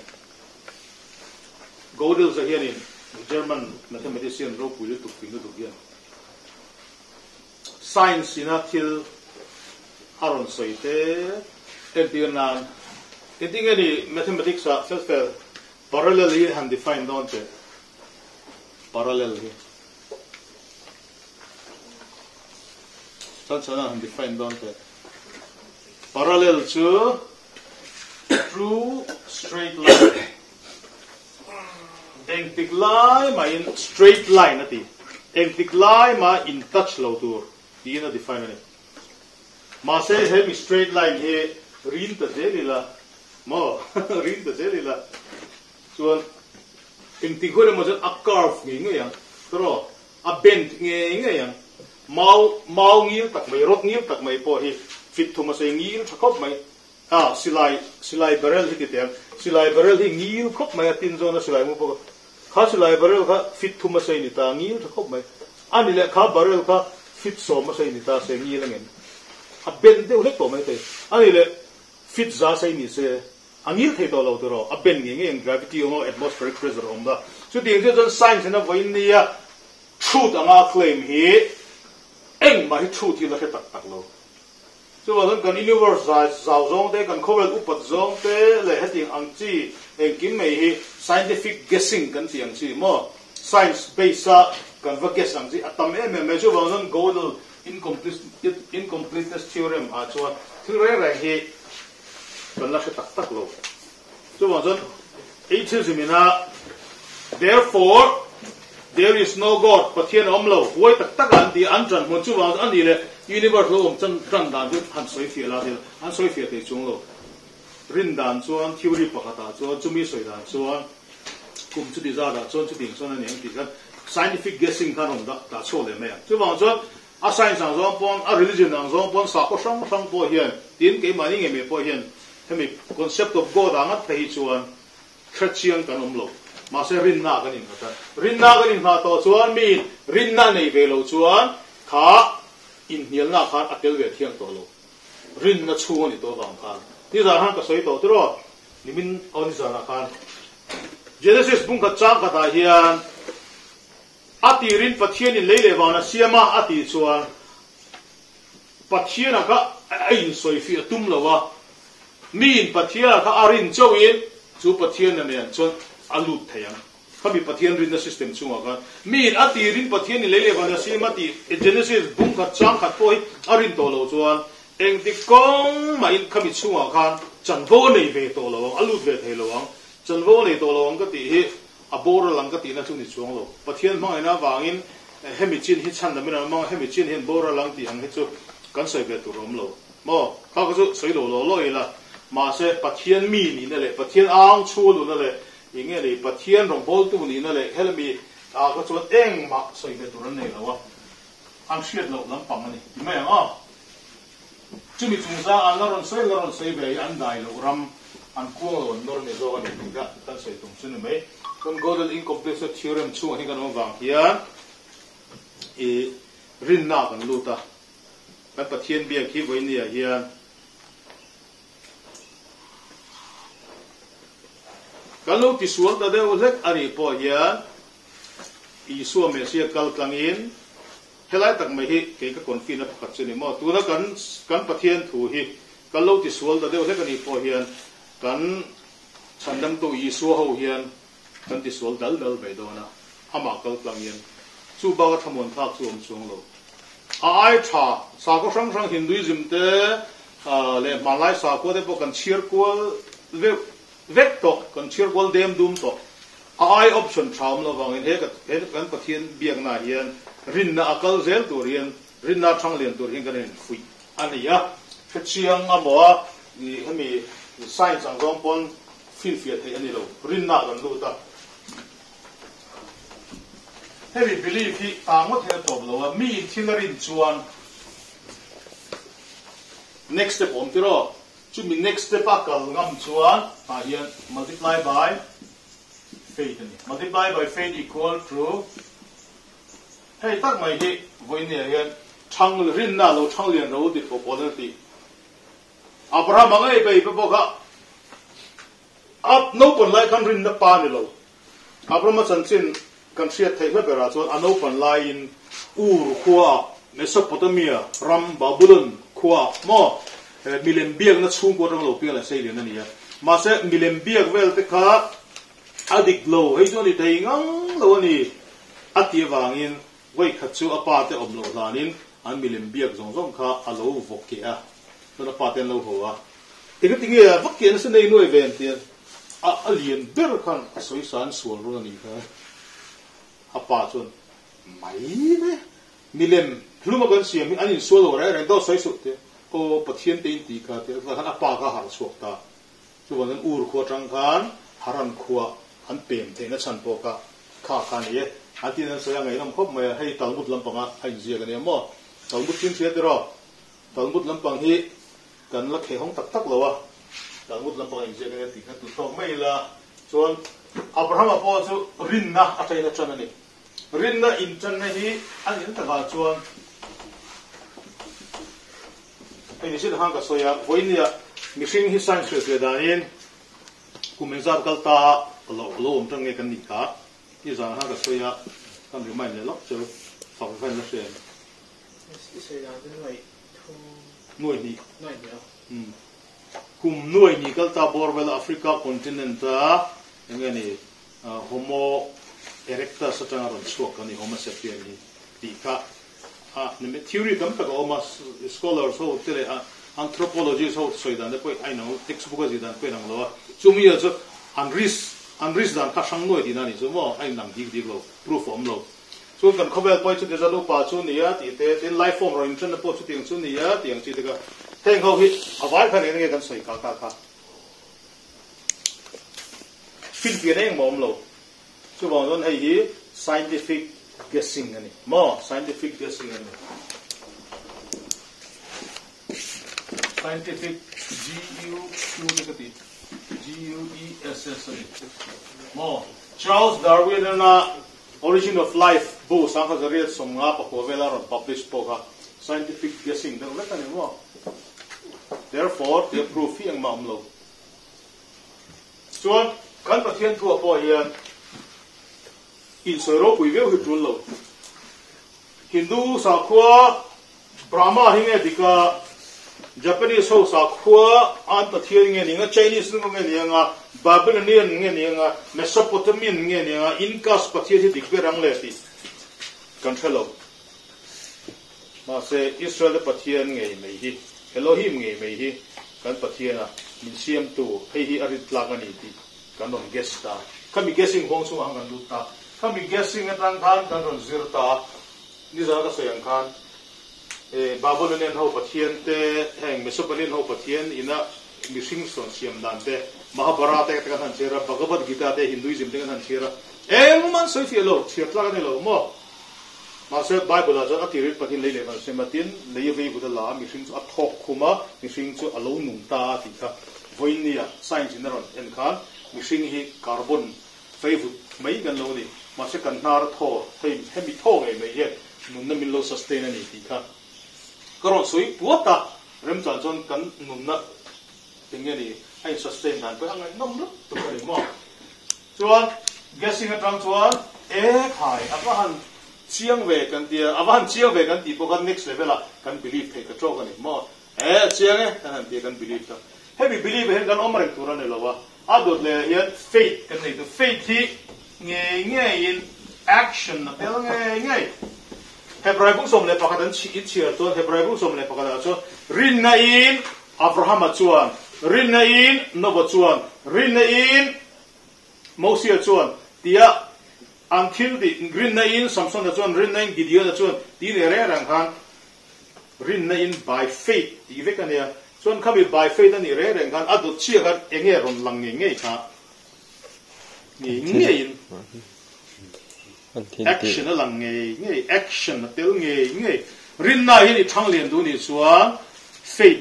Gödel's a hianin German mathematician ro pui tu pin tu hian science ina thil aron soite en eh, eh, tian cái eh, tiếng ni mathematics uh, a self uh, parallel han define don te parallel hi san san han define don te parallel to true straight line eng tik lai ma in straight line ati eng tik lai ma in touch lo tur. Di na define ni ma se he mi straight line he rin ta je la. Mo rin ta je la. Chuan eng tik hore mo a curve ngi ngi yang. Tro, a bend nge nge yang. Mau mau ngil tak mai, rot ngil tak mai po hi fit thu ma se ngil thakop mai. À silai silai barrel hi ti silai barrel hi ngil khop mai tin zona silai mu po ข้าสุไลบาร์เรลข้าฟิตทุมาใส่นิตางี้ถ้าครบไหมอันนี้แหละข้าบาร์เรลข้าฟิตสอมมาใส่นิตาใส่งี้ละเงี้ยอับเบนเดี๋ยวเล็กตัวไหมเตยอันนี้แหละฟิตซาใส่นิเซอันนี้เทตัวเราตัวเราอับเบนเงี้ยเงี้ย gravity ของเรา atmospheric pressure ของเราสุดที่เรื่อง science นะวันนี้ truth อ่ะมา claim เฮ้เอ็งมาให้ truth ที่เราแค่ตักตักเรา so wa kan universe zao zong te kan khovel upat zong te le heting ang chi en kim mei hi, scientific guessing kan tiang chi mo science based sa kan va guess ang chi atam em em me chu wa zon godel incomplete incompleteness theorem à, a chuan thil re re hi kan la tak tak lo chu wa chon ei thil zimina therefore, there is no god pathian om lo woi tak tak an ti an tran mon chu wa an ni le universe lo om chan tran dan chu han soi fia la de han soi fia te chung lo rin dan chuan theory pakhata chuan chumi soi dan chuan kum chu di za da chuan chu ding chuan an yang ti kan scientific guessing kan om da da cho le me chu wa chuan a science ang zong pon a religion ang zong pon sa ko sang sang po hian tin ke mani nge me po hian hemi concept of god ang at thei chuan christian kan om lo ma se rin na kan in kata rin na kan in ha to chuan mi rin na nei ve lo chuan kha in hial na khan atel ve thiang to lo. Rin na chu ni to bang khan. Ti za han ka soi to tro. Nimin on za na khan. Genesis bung ka cha ka da hian. Ati rin pathian in leile wa na siama ati chuan. Pathian ka ain soi fi tum lawa min pathian ka arin chawin chu pathian na men chon alut thayang kami pathian rin na system chunga ka min ati rin pathian in leile wana siama ti genesis bung ka chang khat poi arin to lo chuan eng ti kong ma in kami chunga khan chan vo nei ve to lo alut ve thei lo chan vo nei to lo ang ka ti hi abor lang ka tina chu ni chuang lo pathian ma ina wangin hemi chin hi chan na mina ma hemi chin hin bor lang ti ang hi chu kan sai ve tu rom lo mo ka ka chu sai lo lo lo ila ma se pathian mi ni na le pathian ang chu lu na le inge le pathian rong bol tu ni na le helmi a ka chu eng ma sai ve tu nei lo wa ang lo lam pang ni mai a chu mi chung za an ron sai ron sai ve an dai lo ram. An kuang lo nor ni zo kan ni ga tan sai tung chu ni mai con Gödel incompletion theorem chu hi kan wang hian e rin na kan luta kan pathian bia khi voi ni hian. Lo ti sual ta deu lek ari po hian i su me sia kal tlangin helai tak mai hi ke ka konfin na pakhat chini mo, tu na kan kan pathian thu hi. Kan lo ti sual ta deu lek ani po hian kan chandam to i su ho hian kan ti sual dal dal bai do na. Ama kal tlangin chu ba ka thamon thak chu om chung lo. A ai cha sa ko sang sang hinduism te le malai sa ko de po kan chier ko ve vek tok kon chir gol dem dum tok. Ai option tham lo wang in he ka he kan pathian biang na hian. Rin na akal zel tur hian rin na thang lian tur hian kan in fui ani ya phe chiang a mo ni hemi sai chang gom pon fil fiat te ani lo. Rin na gan lu ta. Heavy belief hi tangot he to lo mi thilarin chuan. Next step om tiro chúng mình next step a kal ngam chuan à hiện multiply by faith. Này multiply by faith equal to hei tak mai đi với ne hiện thang rin na lo thang lian ro, di ko đó đi abraham ấy bây giờ pe cả up no pon lại kan rin na pa ni lo. Abraham chan chin kan hriat thei hme bera chuan an open in, ur khuwa mesopotamia ram, babylon khuwa mo. milembir na chung ko lo pia la sei lian na ya ma se milembir vel te kha adik lo hei zo ni dei ngang lo ni atia wangin wei kha chu apa te om lo lanin an milembir zong zong kha alo vok ke a. Na pa ten lo ho wa tinga tiga vok ke na se nei noi ven te a alien ber kan soi san suol ro ni kha apa chun mai ne? Milem hluma gan siam an in suol ro re do soi su te. O pathian te ti ka te ra han apa ka har suak ta. Chu wan ur kho tang khan, haran khuwa an pem te na chan po ka. Kha kha ni ye. Ati nan soya ngai lam khop mai hei talmud lampanga hai zia kan mo. Talmud tin sia ro. Talmud lampang hi, kan la khe hong tak tak lo wa. Talmud lampang hai zia kan ti kha tu tok mai la. Chuan, abraham apo chu, rin na atai na chan ani rin na in chan na hi, an in ta ga chuan ini sil hang ka soya voinia mihring hi science fe fe danin kumenzar kalta lo lo om tang kan ni ka hi za hang ka soya kan ri mai le lo che fa fa na se noi ni noi ni kum noi ni kalta borwell africa continent a engani homo erectus atang ron suak ani homo sapien ni tika 아 근데 theory 담다가 어마 scholar so tele anthropology so so이다 근데 거의 I know textbook 지다 거의 난 거와 좀이어서 andris andris 단 타상노에 디나니 좀뭐 아니 난 디디로 proof form 로 so kan khobel poi chu deja lo pa chu ni ya ti te tin life form ro internet po chu ting chu ni ya ti ang chi de ga ten ko hi awal phan ne ga soi ka ka ka phil pi ne mom lo chu bon don hai hi scientific guessing ani more scientific guessing ani scientific G U Q G U E S S ani mo Charles Darwin na Origin of Life bu sang ka zariat som nga pa ko vela ron publish po ka. Scientific guessing da ulat ani mo. Therefore the proof yang mam lo chuan kan pathian thu po hian in soro pui veo hi tun lo hindu sa khua brahma hinge dika japanese ho sa khua an thia nge ninga, chinese nge ninga babylonian nge ninga, mesopotamian nge ninga incas pathia thi dikbe rang le ti control thelo ma se israel pathian nge mei hi, elohim nge mei hi, kan pathian a, min siam tu, hei hi arit tlagani ti kanon gesta kami guessing hong su ang kan ta kami guessing at ang kan kan ron zirta ni za ka sayang kan e babylonian ho pathian te, heng mesopotamian ho pathian, ina mishing son siam dan te, mahabharata te kan chera, bhagavad gita te hinduism te kan chera. Em man soi fi lo chiat la kan lo, mo. Ma se bible a ati rit pathin le le ban se matin le ye ve buda la mishing a thok khuma mishing chu alo nung ta ti kha voinia science in ron en khan mishing hi carbon favorite mai gan lo ni mà sẽ cần nào thô hay hay bị thô cái mấy hết nung nó mình lo sustain này thì khác cái rồi suy sui ta rem chọn chọn cần nung nó tiếng này anh sustain dan pa angai nom lo to kai mo chuan guessing a tang chuan e khai apahan chiang ve kan tia awan chiang về cần ti bốc kan next level là cần believe the cái chỗ cái này mò ế chiang e cần ti cần believe ta bị believe hen kan omreng turan này lo wa đột lệ hiện faith cái này, to faith thì nghe nghe in action na pel nghe nghe Hebrai bung som le pakatan chikit chia to Hebrai bung som le pakatan so rin na in Abraham a chuan rin na in noba chuan rin na in Moses chuan tia until the rin na in Samson a chuan rin na in Gideon a chuan ti le re rang khan rin na in by faith ti ve kan ya chuan kami by faith ani re rang khan adu chia kan enge ron lang nge nge kha nge in action là nghề nghề action là tiêu nghề nghề. Rin na hi thang liền tu ni chuan faith.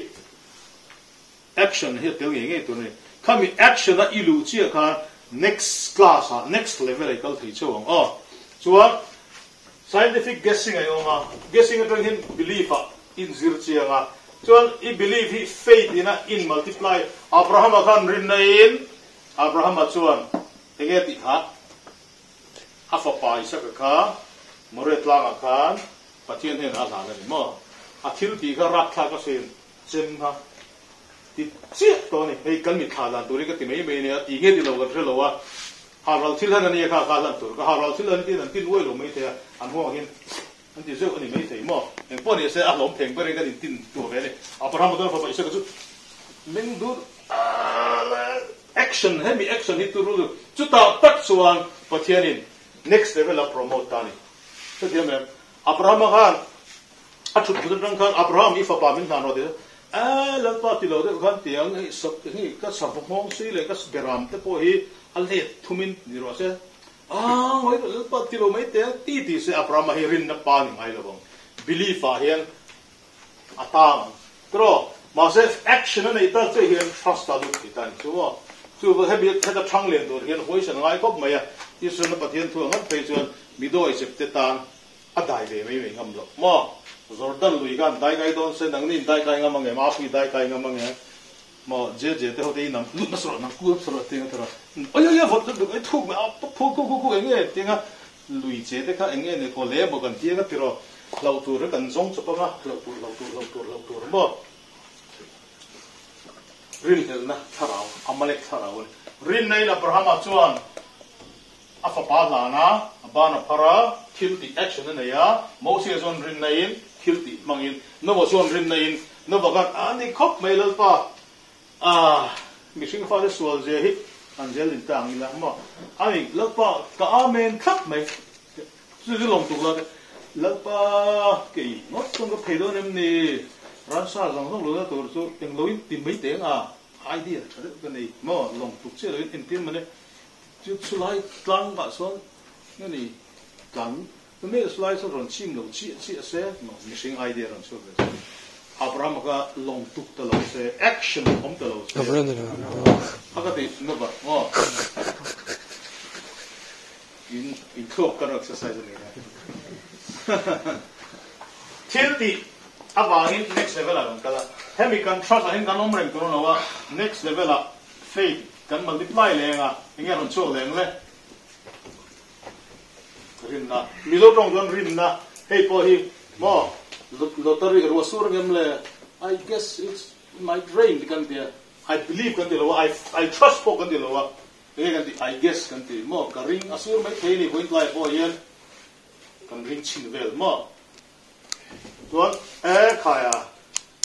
Action hi tiêu nghề nghề tu ni. Kami action là ilu chia kha next class ha next level ai kal thei chuang oh chuan scientific guessing ai oma guessing atang hin belief a in zir chia nga. Chuan i believe hi faith ina in multiply. Abraham khan rin na in. Abraham chuan enge ti ha afa bài sắc ka mở more tla ka và thiên thiên a lan này mà. À thiếu ti cái rắc tha cái sen chem ha. Ti chi to ni hay kan mi tha lan cái ri mấy mấy này mei ne thì lâu ti thế lâu à hà lâu thiếu thil này ni ka ka lan tu ka ha ral thì han ti nan tin wei lo mei te an ho anh, an ti se ni mei te mo en po ni se a lom cái pe re ka này à tu ve ne abraham ka fa isa ka chút, mình du action hemi action hi tu ru chu ta tak chuan pathianin next level of promote tani so dia mem abraham khan a thut thut rang khan abraham if pa min han ode a la pa ti lo de khan tiang hi sab hi ka sab mong si le ka beram te po hi al he thumin ni ro se a hoi la pa ti lo mai te ti ti se abraham hi rin na pa ni mai lo bong belief a hian atang tro ma se action na ita che hian trust a lu ti tan chu chu ba hebi trăng thang len do hian hoi san ngai mày à, a ti sun na pathian thu ngat pe chuan mi do xếp sep te tan đại về le mai mai ngam lo mo jordan lui gan dai kai don se nang ni dai kai ngam nge ma phi dai kai ngam nge mo je je te ho te nam lu na sro na ku sro te nga tra ai vật vot cái ai thu ma thuốc po ku ku ku nge te nga lui je te kha nge ne ko le mo kan ti nga tiro lau tu ra kan zong chapa nga lau tu lau tu lau tu lau tu mà rin hil na tharau amalek tharau rin nei na brahma chuan a fa pa la na ba na para, thil ti action na ya mo se zon rin nei in thil ti mangin no mo zon rin nei in no ba gan ani khop mai lal pa a mi sing fa de sual je hi an je lin tang ila mo ani lal pa ka amen khap mai zu zu long tu la lal pa ke no song ko phe do nem ni ran sa zong zong lo da tur su eng lo in ti mai te nga idea cái này. Mà lòng tục chế rồi in tin mà này chú chú lại tăng cả son cái này tăng cái này slide sau rồi chim lâu chia chia sẽ mà mình sinh idea rồi số vậy? Abraham cái lòng tục tờ lâu sẽ action không tờ lâu sẽ Abraham là cái gì? Nó vậy mà in in thuốc cái exercise này. Thiên thì avangin next level ang kala. Hemi kan trust ahin kan omreng tu no wa next level a faith kan multiply le nga inga ron chu leng le. Rin na. Mi lo tong don rin na. Hey po hi. Mo lottery ro sur ngem le. I guess it's my brain kan dia i believe kan dia i i trust po kan dia lo wa. Kan dia i guess kan dia mo karing asur mai thei ni point lai po yen. Kan ring chin vel. Mo tuan e kaya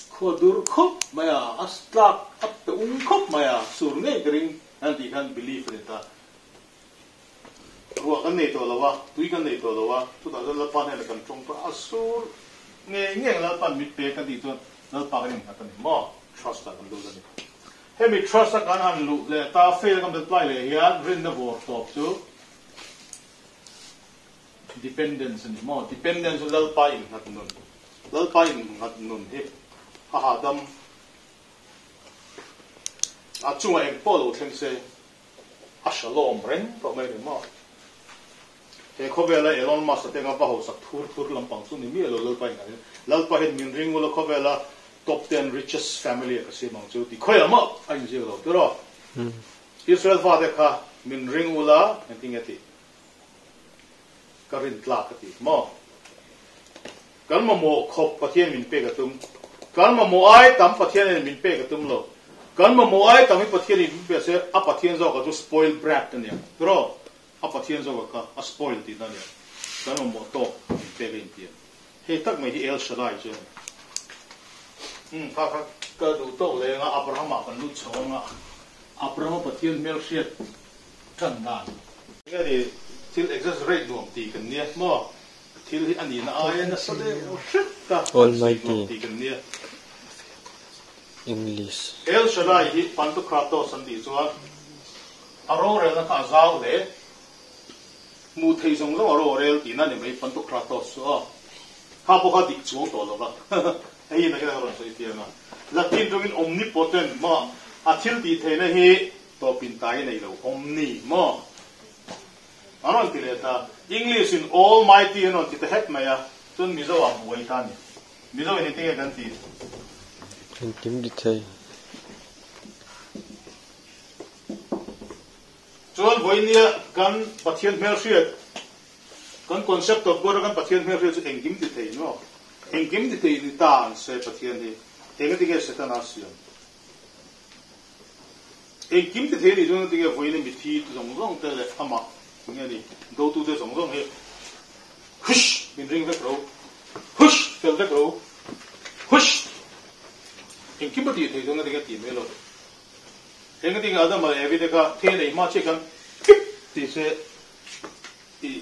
ko dur khop maya aslak ap te ung khop maya sur nge gring an di kan believe ni ta. Ruwa kan nei to lawa tui kan nei to lawa tu ta la pan ne kan chong pa asur nge nge la pan mit pe kan di tuan la pa kan ta tan mo trust ta kan do ni he mi trust ta kan han lu le ta fail kan apply le hian rin na vor top tu dependence ni mo dependence la pa in hat nun lal pa in hat nun he ha ha dam a chunga eng polo thleng se a shalom reng to mai ni mo he khovela elon musk te nga ba ho sak thur thur lampang chu ni mi lo lal pa in lal pa hin min ring lo khovela top 10 richest family cần mà mua chu ti khoya ma ai tum ai tam pathian min pe ka tum lo. Kan ma mo ai tam pathian min pe se a pathian zo ka spoil brat spoil ti này ne kan mua to mình pe cái in ti. Tất tak mai hi lại shaddai je hm ka ka ka to le nghe abraham kan lu chong nghe abraham pathian mel shiat tan đàn cái này till exaggerate nuam ti kan nia mà til hi ani na ai na sa le ta Almighty. ti kan nia English. el shaddai hi pantu krato san di chuan aro rel na ka zau le mu thei zong zong aro rel ti na ni mai pantu krato so ha po ha dik chu to lo ba. Ai na ka ron so ti na latin tongin omnipotent ma. A thil ti the na hi to pin tai nei lo. Omni mo anon ti le ta english in almighty anon ti te het ma ya. Chun mi zo am buai ta ni mi zo ni te kan ti. Anh kiếm đi thầy. chuan voinia kan pathian hmel hriat kan concept of god kan pathian hmel hriat engkim ti thei no. Engkim ti thei ni ta se pathian hi enga ti ge setan asiam engkim ti thei ni chung ti ge voinia mi thi zong zong te le ama nge đi, đâu tu tôi sống zong he hush mình ring vek ro hush fel vek ro hush engkim ti thei chung ti ge ti me lo enga ở adam mà evi de cái thế này mà chỉ cần thì sẽ thì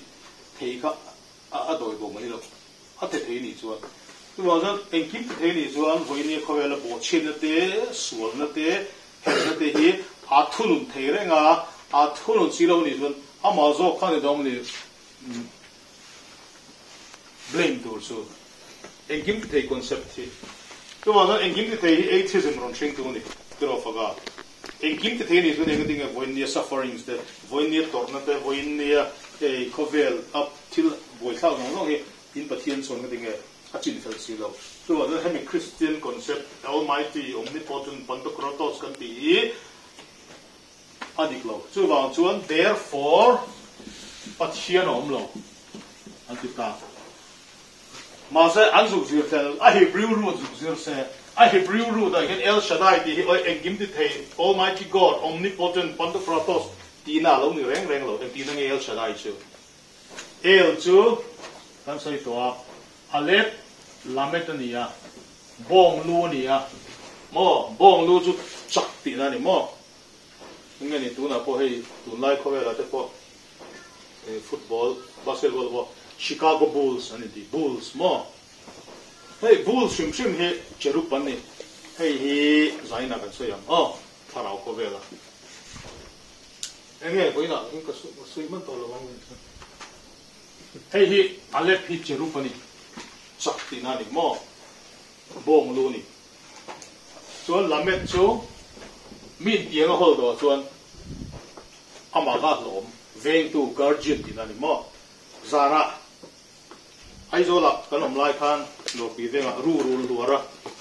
thì cái à a doi bo mani lo à thế thế này chưa tôi bảo rằng en kim chưa anh ni chuan có vẻ là bỏ chết nó thế xuống nó thế hết nó thế thì à thu thunun thế re nga à thu chi lo ni chuan a Ama zo khan ni dom mm, blame tur chu en kim te thei concept hi tu ma en kim te atheism ron thing tu ni tu ro faga en kim te ni zun eng dinga voin ni sufferings, de voin ni torna, de voin ni e eh, kovel up till voi thal no no he in patien son ga dinga achin fel si lo so wa the hemi christian concept almighty, omnipotent pantokrotos kan ti adik lo chu wang chuan, therefore pathian om lo. An ti ta ma se an zu zir tel, a hebrew ru zu zir se, a Hebrew root gen El Shaddai ti oi engim ti thei. Almighty God, omnipotent pantocratos ti na lo ni reng reng lo, en ti na El Shaddai chu. El chu tam sai to alep lamet ni bong lu ni ya mo, bong lu chu chak ti na ni mo nghe ni tu na po hei tu lai ko la te po football, basketball po Chicago Bulls ani di Bulls mo hei Bulls shim shim he cheru pan ni hei hi zaina kan so yam oh ah, tharau ko vela nghe ko ina kin ka su su man to lo wang hei hi alep hi cheru pani chak ti na ni mo bong lu ni so lamet so min tiang a hol chuan ama ga lom veng tu guardian ti na mo zara. Ai zo la kan lai khan lo pi venga ru ru lu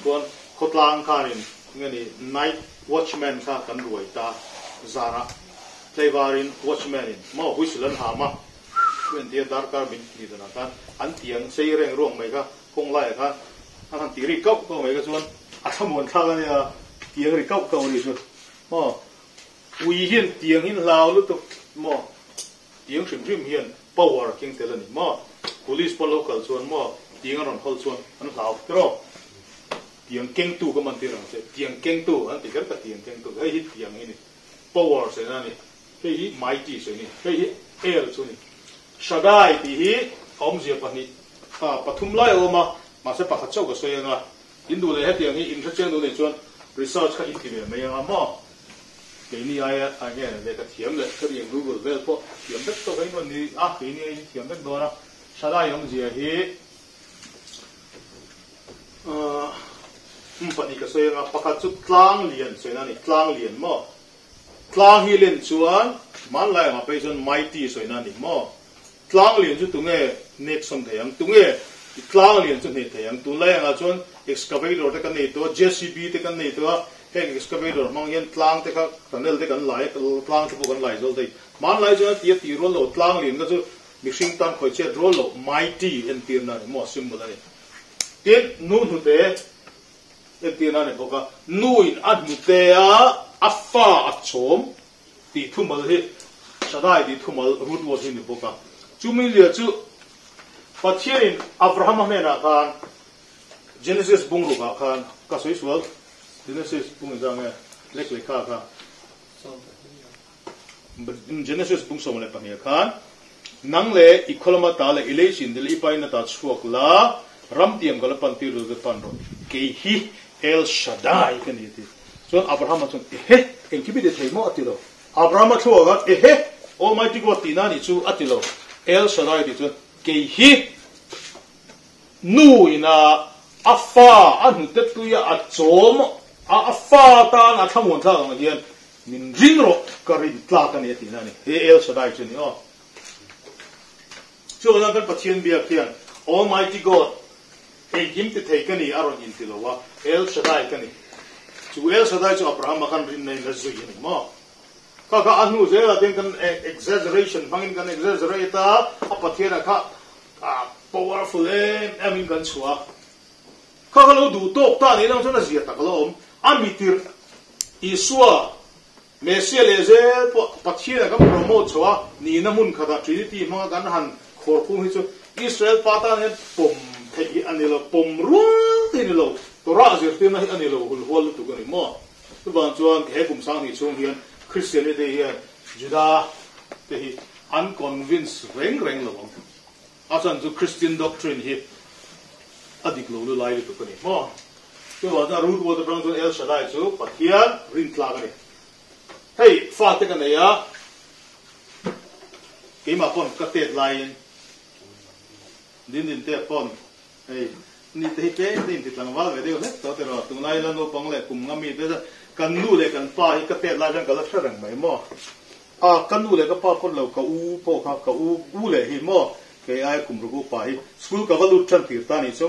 chuan khotlang khanin ngani, night watchman kha kan ruai ta zara. Tleivarin watchman in mo huislan ha ma wen dia dar kar min ni da kan an tiang sei reng rong mai ka kong lai ka an ti ri kau ko mai ka chuan a thamon kha ga ya tiang ri kau kau ri chu mo ui hian tiang in lao lu tu mo tiang shim shim hian power king telani mo police po local chuan mo tiang ron hol chuan an lao tro tiang keng tu ko man tirang se tiang keng tu an ti kar ka tiang keng tu hei hi tiang ini power se na ni hei hi mighty se ni hei hi el chu ni shadai ti hi om zia pa ni a pathum lai oma ma se pakhat chau ka so yanga indu le he tiang hi in tha cheng du ni chuan research ka in ti me me yanga mo ke ni ai a nge le ka thiam le ka ri google vel po thiam dak to kai no ni a ke ni ai thiam dak do na shadai om zia hi uh, pahnih ka sawi nga pakhat chu tlang lian sawi na ni tlang lian mo tlang hi lian chuan. Man lai nga pe chuan mighty sawi na ni mo tlang lian chu tunge nek som thayang tunge tlang lian chu nei thayang tu lai nga chuan excavator te kan nei to jcb te kan nei to heng excavator mang yan tlang te thằng tunnel te kan lai tlang te pu kan lai zol dei man lai chuan ti ti ro lo tlang liền, ka chu mixing tan khoi che ro lo mighty en tir na ni mo symbol ani tiệt nu nu te e tina ne boka nuin ad nu te a mà thế, a chom ti thumal hi sadai ti thumal rut wo ni boka chu min lia chu pathian abraham này na khan genesis bung ru ka khan ka soi Genesis shes pung zange eh, lek lek ka ka dine shes pung somale pang ya khan nang le ikholama ta le ile shin dile ipai na ta chuak la ram tiam gal pan ti ru ge pan ro. Ke hi el shaddai ken yiti so abraham chon eh en kibi de themo atilo abraham chho ga eh almighty god tina ni chu atilo el shaddai di chu ke hi nu ina afa anu tetuya atsomo a fa ta na thamon tha ma hian min ring ro karin tla ka ne ti na ni he El Shaddai chu ni o so na kan pathian bia kian Almighty God. ei kim te thei kani aron in wa El Shaddai kani chu El Shaddai chu Abraham kan rin nei na zui ni mo ka ka anu ze la den kan exaggeration. bangin kan exaggerate a pathian ka a powerful em em kan chua ka ka lo du tok ta ni nang chona zia ta ka lo om amitir isua mesia me se le ze pathiya ka promote chwa ni na mun khata tri ti ma gan han khor khu hi chu. Israel pata ne pom the i anilo pom ru ti ni lo to ra zir ti na hi anilo hul hol tu gani mo. Tu ban chuan he kum sang ni chung hian christian de hi juda te hi unconvinced reng reng lo asan chu christian doctrine hi adik lo lu lai tu gani mo. Tu ban na root water brang tu el shaddai chu pathian rin tla kan hey fa te kan ya ke ma pon ka te lai din din te pon. Ei ni te ke din ti tlang wal ve de le to te ro tu nai lan go pong le kum ngami be kan nu le kan pa hi ka te la jang ka la thrang mai mo a kan nu le ka pa pon lo ka u, po ka ka u u le hi mo ke ai kum ru pa hi school ka valu tran tir ta ni so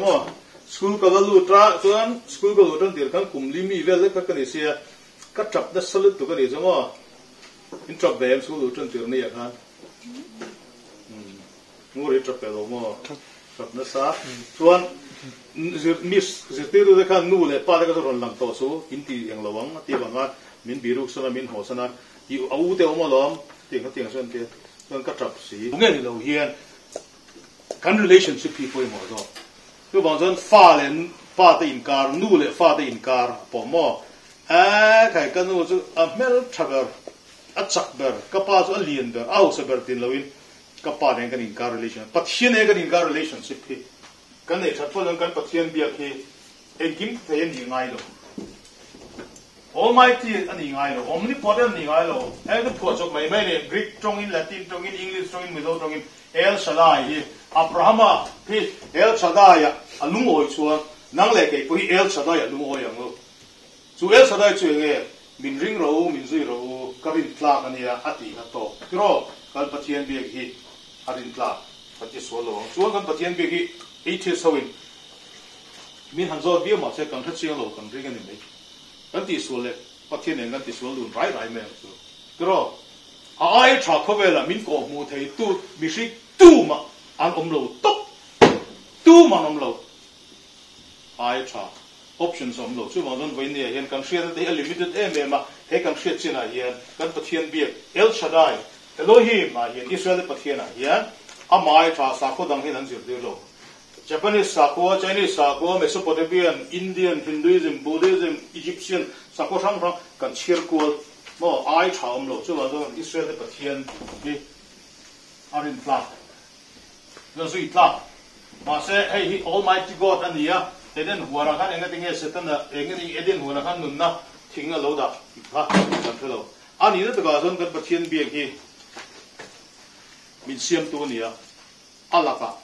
school ka valu tra chuan school ka valu tran tir kan kum li mi vel ka ka ni sia, ka trap da salut tu ka ni so in trap bem school lu tran dir ni ya kan. Hmm. Ngori trap pe lo mo. Trap na sa. Chuan zir, mis, zir te du da kan nu le pa da ka ron lang to su. In ti yang lawang ti wanga min biru sana, min ho sana. I au te o mo lom, ti ka ti tiang san te chuan ka trap si. Nge ni lo hian. Kan relationship people mo do tu bang zon fa le fa te in kar nu le fa te in kar po mo a kai kan nu chu a mel thagar a chak ber ka pa chu a lien ber au se ber tin loin ka pa ne kan in kar relation. Pathian ne kan in kar relationship pi kan ne that pon kan pathian bia ki e kim te ni ngai lo Almighty ani ngai lo omnipotent ni ngai lo ai the po chok mai mai le Greek trong in Latin, trong in English, trong in Middle, trong in El Shaddai hi Abrahama hi El Shaddai ya alung oi chuan nang le ke pui El Shaddai alung oi ang lo. Chu El Shaddai chu nge, min ring ro min zui ro karin tla kan ya ati ka to. Kro kal pathian bi hi arin tla pati so lo. Chu kan pathian bi hi e thi sawin. Min han zo bi ma se kan thach lo kan ring ni mai kan ti so le, pathian en kan ti so lu rai rai me chu. Kro ai trả ko về là mình có mù thấy tu mình sẽ tu mà. Ăn om lâu tốt tu mà om lâu. ai trả options om lâu chứ mà don voi ne hiện kan share te limited em em ma he trên này hiện hian phát hiện biết el shaddai elohim mà hiện israel bắt hiện này hiện à mai trả sao ko dang hian an zir de lo Japanese sako, Chinese sako, Mesopotamian, Indian, Hinduism, Buddhism, Egyptian sako sang sang kan chir mo, ai chaum lo chu wa do Israel de pathian ni arin tla. Lo suy pha Ma se hey, he almighty God ania eden huara kan enga tinge setan da enga ni eden huara kan nun na tinga lo da ha kan thelo. Ani da ga zon kan pathian bi ki min siam tu nia alaka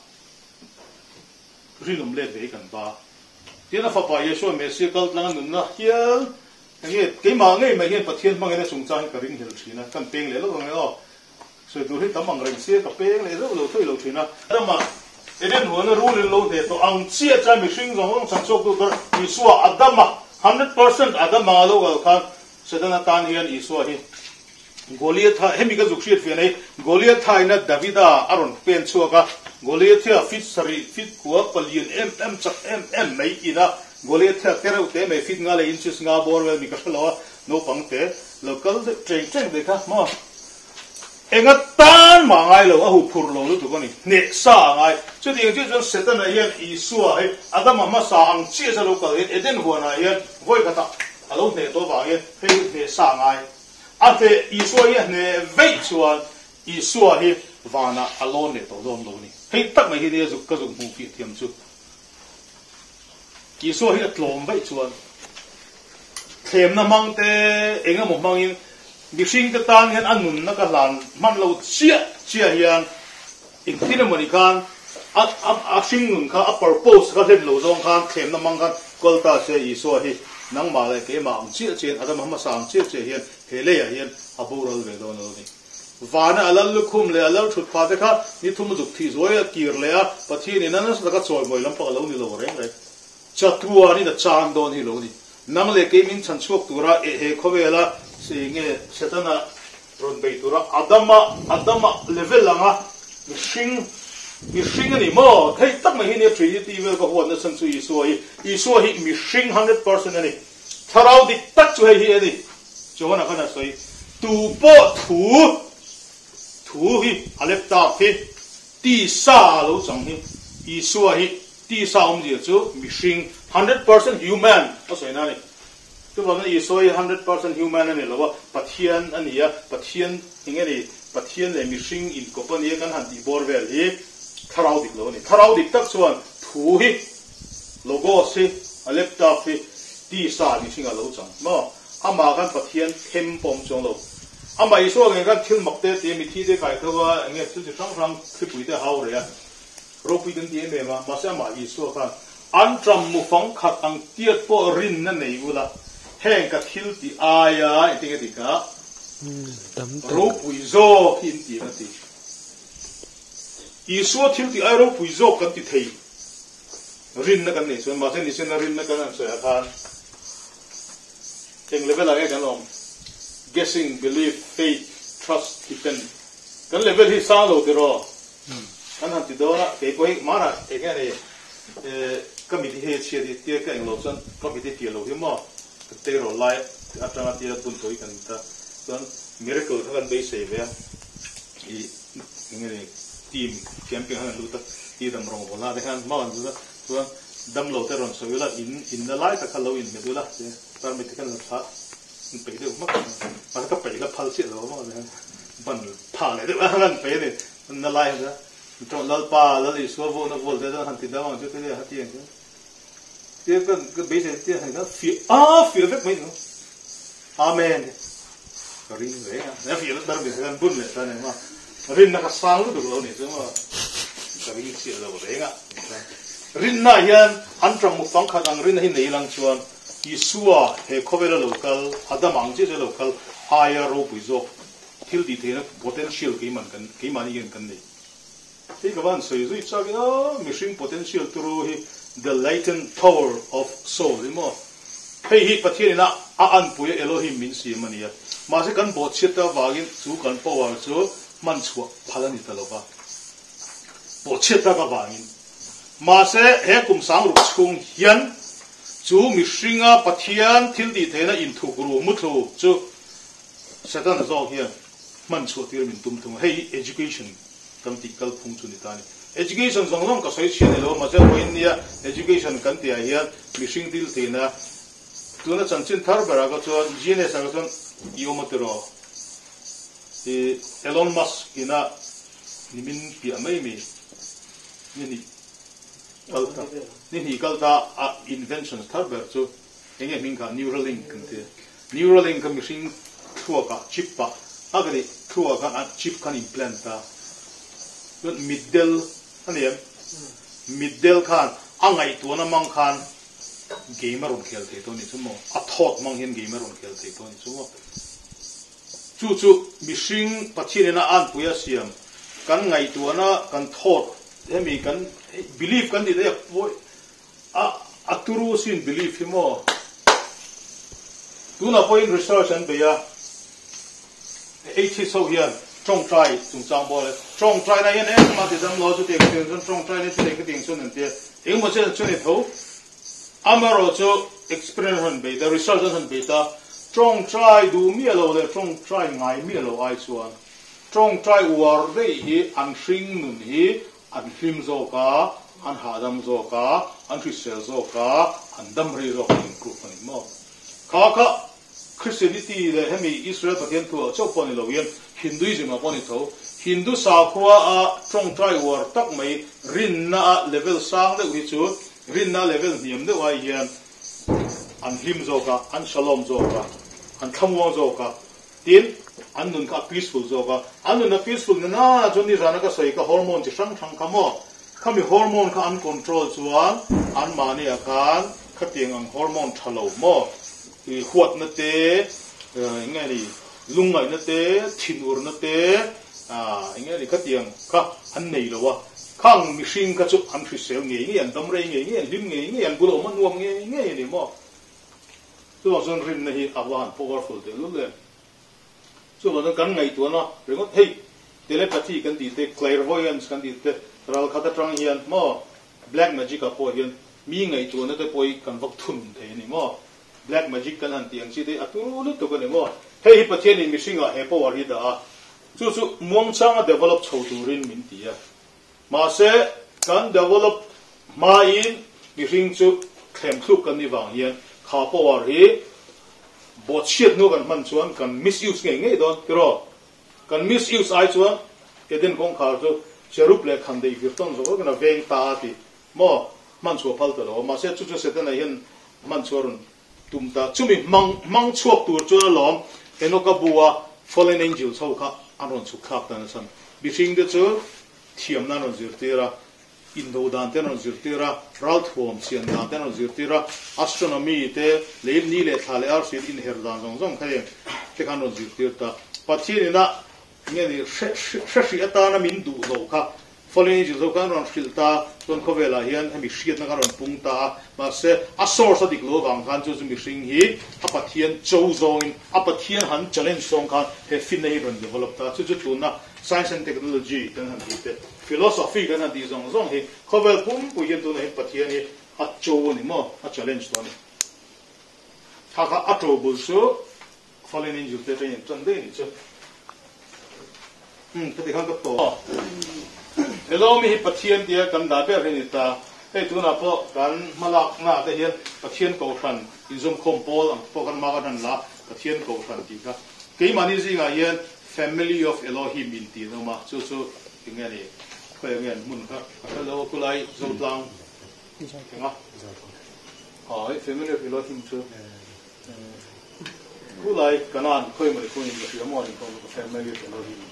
rilum le ve kan ba tina fa pa yesu me si kal tlang nun na hial nge nghe ma nge me hian pathian ma nge sung chang ka ring hil thina kan đó. Rồi tôi nge tấm bằng du xe cái tiền si ka rồi thôi lo lo thoi đó mà cái đến hồi nó rule lo de tôi ăn chia cha mi ra zong sản xuất được kar isua adama 100% mà lâu rồi, khan. Sedana tan hian isua hi Goliath hemi ka zukshit fe nei Goliath ina Davida aron pen chuaka Goliath fit sari fit kuwa palian, em em chak em em mai ina Goliath tereu te me fit nga le inches nga bor wel mi ka lo no pang te local train train de ka mo enga tan ma ngai lo a hu phur lo lu tu ni ne sa ngai chu ding chu chu setan na yen i a he adam ma sa ang chi sa lo ka eden ho na yen voi ka ta. Alo ne to ba ye he ne sa ngai a te i suwa ye ne vei a i suwa hi vana alone to dom lo ni he tak mai hi de zu ka zu mu fi thiam chu kỳ số hết lồm vậy chuồn thêm nó mang tê anh em một mang in. Bị sinh cái tan hiện ăn nụn nó cái làn mặn lâu chia chia hiện in tin mà đi can à à à sinh nụn khan à purpose cái hết lâu dòng khan thêm nó mang khan. Gọi ta sẽ ý số hết nắng mà lại cái mà ông chia chia à tâm mà sang chia chia hiện thế lệ hiện à bù rồi về đâu nữa đi và nó là lúc hôm lệ là chụp phát cái khác như thùng một chút thì rồi kia lệ à bắt thì nên nó sẽ cái soi mồi lắm phải lâu đi lâu rồi chatua ni da chang don hi lo ni. Nang le ke min chan chuak tura e he khowela singe setana ron bei tura adama adama level langa. Mishing mishing ni mo. Thei tak mai ni ti ve ko hon na san chu isu hi. Isu hi mishing 100% ani. Tharau di tak chu hi ni chu na kana soi. Tu po thu thu hi, alep ta phi ti sa lo chang hi. Isu hi ti sa om ji chu mishing 100% human. O soi ni tu bằng cái soi 100% human anh lo pathian anh ya, pathian hinge ni, pathian le mishing in company kan han di bor vel hi. Tharau dik lo ni. Tharau dik tak chuan thu hi logo si a laptop hi ti sa ni singa lo chang. Mo ama kan pathian hem pom chong lo. Ama iso nge kan thil mak te mi thi de kai thawa nge chu chu sang sang thi pui te hau re ya ro pui den ti me ma ma sa ma iso kan an tram mu phang khat ang tiat po rin na nei ula heng ka thil ti aya itinga ti ka ro pui zo hin ti na ti i so thil ti ai ro pui zo kan ti thei rin na kan nei so ma se ni se na rin na kan so ya khan teng level a kan om guessing belief faith trust depend kan level hi sa lo ti ro kan han ti do na ke koi mara cái ke ni ka mi thì he cái ti ti ka eng lo san ka mi ti mà cái hi mo te ro lai atanga ti bun toi kan ta. Son miracle kan be se ve i này, team champion han lu ta. Ti dam rong bola de kan ma an zu tu dam lo te ron so ila in in the light ka lo in me du la se tar me te kan la tha pe de ma ma ka pe la phal si lo ma de ban pha le de ba kan pe de na lai trong lal pa lal i so vo na vol de da han ti da ma ju te de ha en cái cái cái bây giờ cái hàng đó phía à phía vết mấy nữa. Amen. Rin ve na phía đó bây giờ bún này ta này mà. Rin nó sang lúc được lâu này chứ mà. Cái gì xịt lâu đấy à. ngạ rin na hiền anh trong một phong khát ang rin hi nei lang chuan Yeshua he kovela local adam ang je local higher ro buizo thil di thena potential cái man kan cái man yen kan nei thì các bạn sử dụng cho cái mission potential turu hi the latent power of soul. Mo hei hi hiện na, a, an puya elohim min, si mania ma, se, kan, bot chita wagin chu kan power chu man chua phalani taloba bot chita ka wangin ma, se, he cùng sang, ru, chung, hian chu phát hiện pathian thil, di thena in, thu guru mu, thu chu satan zo, hian, man chua tir mình tum tum hay education. political function ta ni education zong long ka soi chi ne lo ma zel ko india education kan ti ya mishing dil te na. Tu na chan chin thar bara ga cho ji ne sa ga chon yo ma te ro. E elon musk ina nimin pi amai mi ni ni kalta ni ni kalta invention thar bara cho. Enge min ka neuralink kan te. Neuralink ka mishing chuwa ka chip pa agri chuwa ka chip kan implant ta. middel aliam middel khan angai tu na mang khan. Gamer on khel the to ni chumo. A thot mang hin gamer on khel the to ni chumo. Chu chu mishing pachin na an puya siam kan ngai tu na kan thot. Hemi kan believe kan di de a aturu sin believe himo tu na point research an be ya 80 so hian trong trai trong trang bộ này trong trai này yen em mà ti dam lo cho tiền tiền trong trong trai này sẽ cái tiền ting chu nen te eng mo chen chu ne tho amaro cho experience hơn be the result hơn be ta. Trong trai đủ mi lâu le trong trai ngày mi lâu ai chuan trong trai war de hi, an sinh nun hi, an hlim zo cả an hadam zo cả an hrisel zo cả an dam ri zo ka in group 크리스티티의 헤미 이스라엘 바켄토 초포니로 위엔 힌두이즘아 보니토 힌두 사쿠아 아 총트라이 워딱 마이 린나 레벨 상데 위추 린나 레벨 님데 와이엔 안 힘조가 안 샬롬조가 안 탐워조가 딜 안눈 가 peaceful 조가 안눈 peaceful 나 존니 자나가 소이가 호르몬 지상 상카모 카미 호르몬 카 안컨트롤 주와 안 마니 아칸 카팅앙 호르몬 탈로 모 hormone thalo mo i huat na te lung ni lungai na te thinur na te à ngay ni khatiang ka an nei lo wa khang mi hring ka chu an thri sel nge nge an dam rei nge nge an lim nge nge an bulo man nuam nge nge ni mo chu wa zon rin na hi awan powerful te lu le chu wa zon kan ngai tu na rengot hei telepathy kan ti thế, clairvoyance kan ti te ral khata trang hian mo black magic a po hian mi ngai tu na te poi kan vak thun the này mà black magic kan an tiang chi de atu lu to ko ne mo. Hei hi pathian in mishinga he po wari da. Chu chu muang chang develop chho turin min ti tia ma se kan develop ma in mishing chu khlem khlup kan ni wang yan. Kha po wari bo chiet no kan man chuan kan misuse nge nge don pero kan misuse ai chuan eden kong khar chu cherup le khan dei virton zo ko na veng ta ti. Mo man chu phal to lo. Ma se chu chu se ten na yan man chu run. tumta. Chumi mang mang chuak tur chu lom. Eno ka buwa fallen angel so ka anon chu khap tan san. Bifing de chu thiam na ron zir tira. Indo dan ten ron zir tira. Ralt form sian dan ten ron zir tira. Astronomy te leim ni le thale ar sin in her dan zong zong khaye. Te kan ron zir tir ta. Pathi ni na nge ni she she she ta na min du zo kha following ji zokan ron shilta ton khovela hian hemi shiat na karon pungta ma se a source of the globe ang kan chu mi shing hi a pathian chou zong pathian han challenge song kan he fin nei ron develop ta chu chu tuna science and technology kan han hi te philosophy kan han di zong zong hi khovel pum pu yen tu na pathian hi a chou ni mo a challenge ton ta ka chou bu su following ji te ten chen de ni chu ཁས ཁས ཁས ཁས hello mi hi pathian tia kan da ber hin ta. Hei tu na po, kan malak na te hian pathian ko than in zum khom pol ang po kan ma kan la, pathian ko than ti ka. Ke mani zi zinga yen family of elohim in ti no ma. Chu chu ingani khoi ngen mun ka. Hello ku lai zo tlang. Kenga ai family of elohim chu. Ku lai kanan khoi mai khoi ni ti mo ni ko family of elohim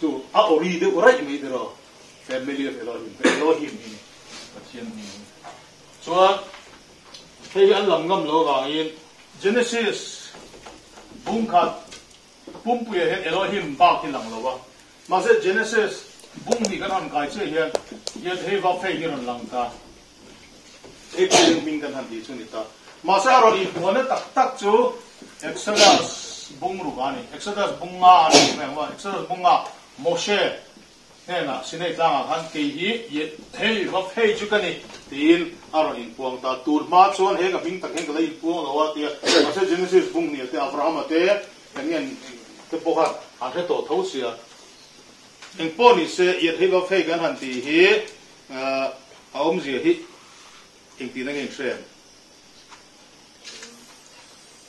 tu a ori de rai mai de ro family of Elohim. Elohim. ni pathian ni so hei an lam ngam lo wang in Genesis. bung khat bung pu he Elohim ba ki lang lo wa ma se Genesis. bung ni kan han kai che hian ye hei va fe ni ron lang ta e ke ming kan han di chu ni ta ma sa ro i mo ne tak tak chu Exodus han ti hi a om zi hi eng ti na ngeng shen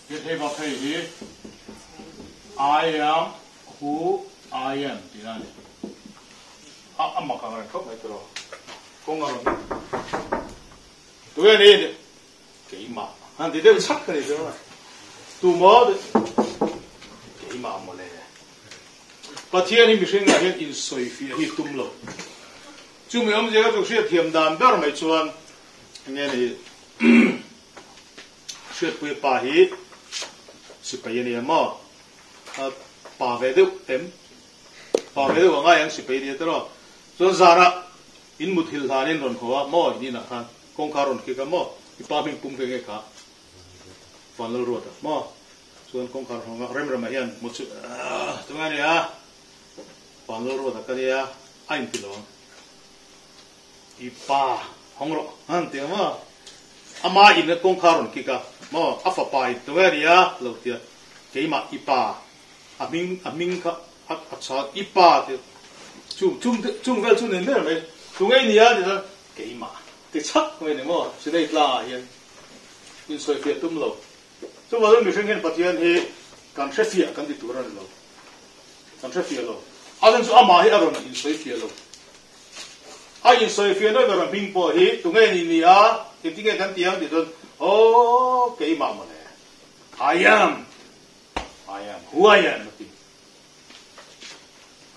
ye hei va hei hi I am who I am. thì là à âm mà càng khóc này rồi con ngờ tụi anh đi kỹ mà anh thì đều sắc cái này rồi tụi mò kỹ mà mà này và thiên thì mình sinh ra hiện in soi phi tum lo chúng mình ông giờ các chúng sẽ thiềm đàm bờ mấy chuan nghe này sẽ quay pa hi sự cái này mà 呃，把外头等，把外头往外样是别的，对咯。所以啥啦？因木听他人论口啊，莫你那看，公卡论起个莫，一把命公平个卡，反了弱的莫。所以公卡论个，人们嘛样，木出，怎么样啊？反了弱的，可以啊，爱不咯？一把红了，嗯，对嘛？阿妈因个公卡论起个莫，阿发白，怎么样啊？老爹，起码一把。Ni chung in soi fia tum lo. So wa lo soi hi chung ai ni nia ke ti ke kan tiang thì don ô ke ma mà này, i am i am who i am?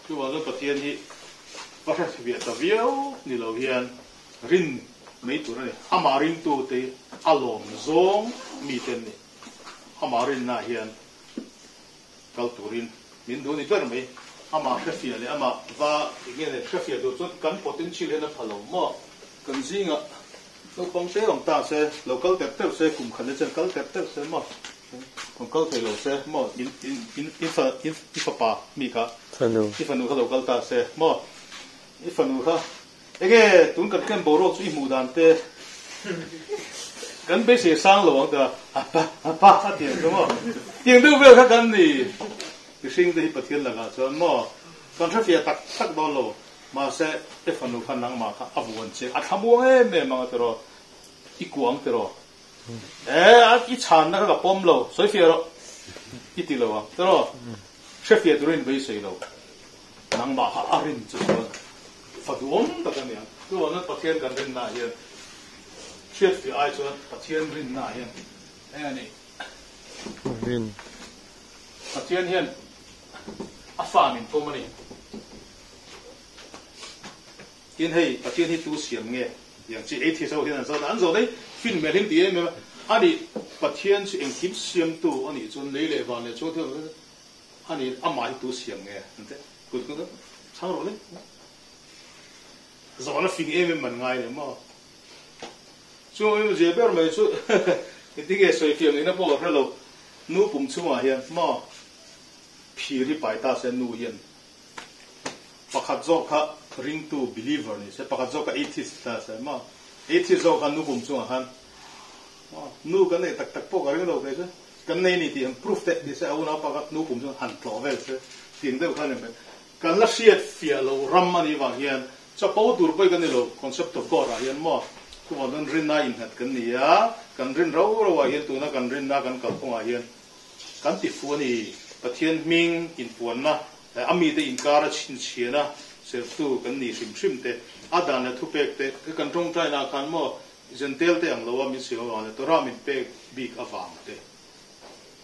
Chu wa lo patian hi bắt ra việc tập viêu ni oh, lo hiền rin mấy tuổi này ama rin tu te. Alom zong mi ten ni. Ama rin na hiền kal turin min du ni per mai ama shafia le ama va igen le shafia do chot kan potential he na phalo mo. Kan zinga. Lo pong te ong ta se local tep tep se kum khan chen kal tep tep se mo kon kal te lo se mo in in in ifa ifa pa mi ka Fanu. ifa nu ka local ta se mo i fanu ha ege tun kan kan boro chu i mu dan te kan be se sang lo da apa apa a tiang do mo tiang do ve kha kan ni ki sing de hi pathian laga cho mo kan tha fia tak tak do lo ma se e fanu khan nang ma kha abuan che a thamu e me ma te ro i kuang te ro e a i chan na ka pom lo soi fia ro. I ti lo wa. Te ro che fia du rin be sei lo. Nang ma ha arin chu phật uống tất cả miệng cứ vào nó phát gần bên nào hiện triết vì ai cho phát bên nào hiện thế này Rin. phát thiên hiện à pha mình thôi mà này hiện hay phát thiên hi tu xiêm nghe chỉ ấy thì sau hiện sau anh rồi đấy phim mẹ thêm tiền mà anh đi phát thiên chỉ anh kiếm xiêm tu anh đi chọn lấy lấy vào này chỗ theo anh đi âm mai tu xiêm nghe. Thế good đó sang rồi đấy? Giờ nó phim em man ngay le mà chu em je biết mà chú. Cái cái soi fiang ina po ka lo nu bùng chu ma hian mà phi đi bài ta sẽ nu hian pakhat zo kha ring to believer ni se pakhat zo ka atheist ta se ít thì do khăn nu bùng chung khăn nu cái này tắc tắc po cái đâu cái chứ cái này thì em proof đấy thì sẽ ông nào bắt nu bùng chung hàn lọ về chứ tiền đâu khăn này cái là siết phía lâu ram mà đi vào hiện cho bao đủ bây cái này lâu concept of God hiện mà cũng vào đơn rin na in hết cái này á cái rin râu rau hiện tụi nó cái rin na cái cầu không à cái cần tiếp phu này bắt thiên minh in phu na. Eh, ami thì in cara chín chín na. Sẽ tu cái này sim sim thế ada adana thu pek te kan tong tai na kan mo zentel te ang lawa mi siwa wa le, to ra min pek bi big awang te.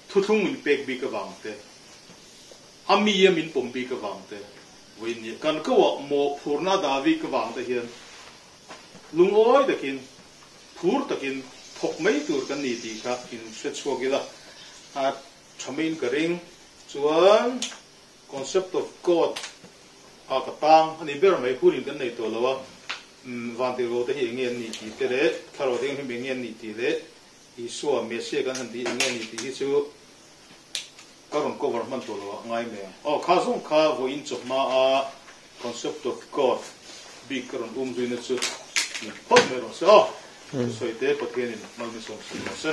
Thu thung min pek bi big awang te. Ami ye min pom bi big awang te. Win ni, kan ko wa mo phurna da vi ka wang te hian. Lung oi takin phur ta kin, thok mai tur kan ni ti ka in se chho gi la. A thamin ka ring. Chuan, concept of god a ka tang ani ber mai khu rin kan nei to lawa wa van te ro te hi ngen ni ti te le tha ro ding mi nge ni ti le i suwa me se kan han di nge ni ti hi chu ka ron ko man to lo wa ngai me o kha zong kha vo in chok ma a concept of god bi ka ron um zu ne chu ni pa me ro se o so ite pa ke ni mal me so se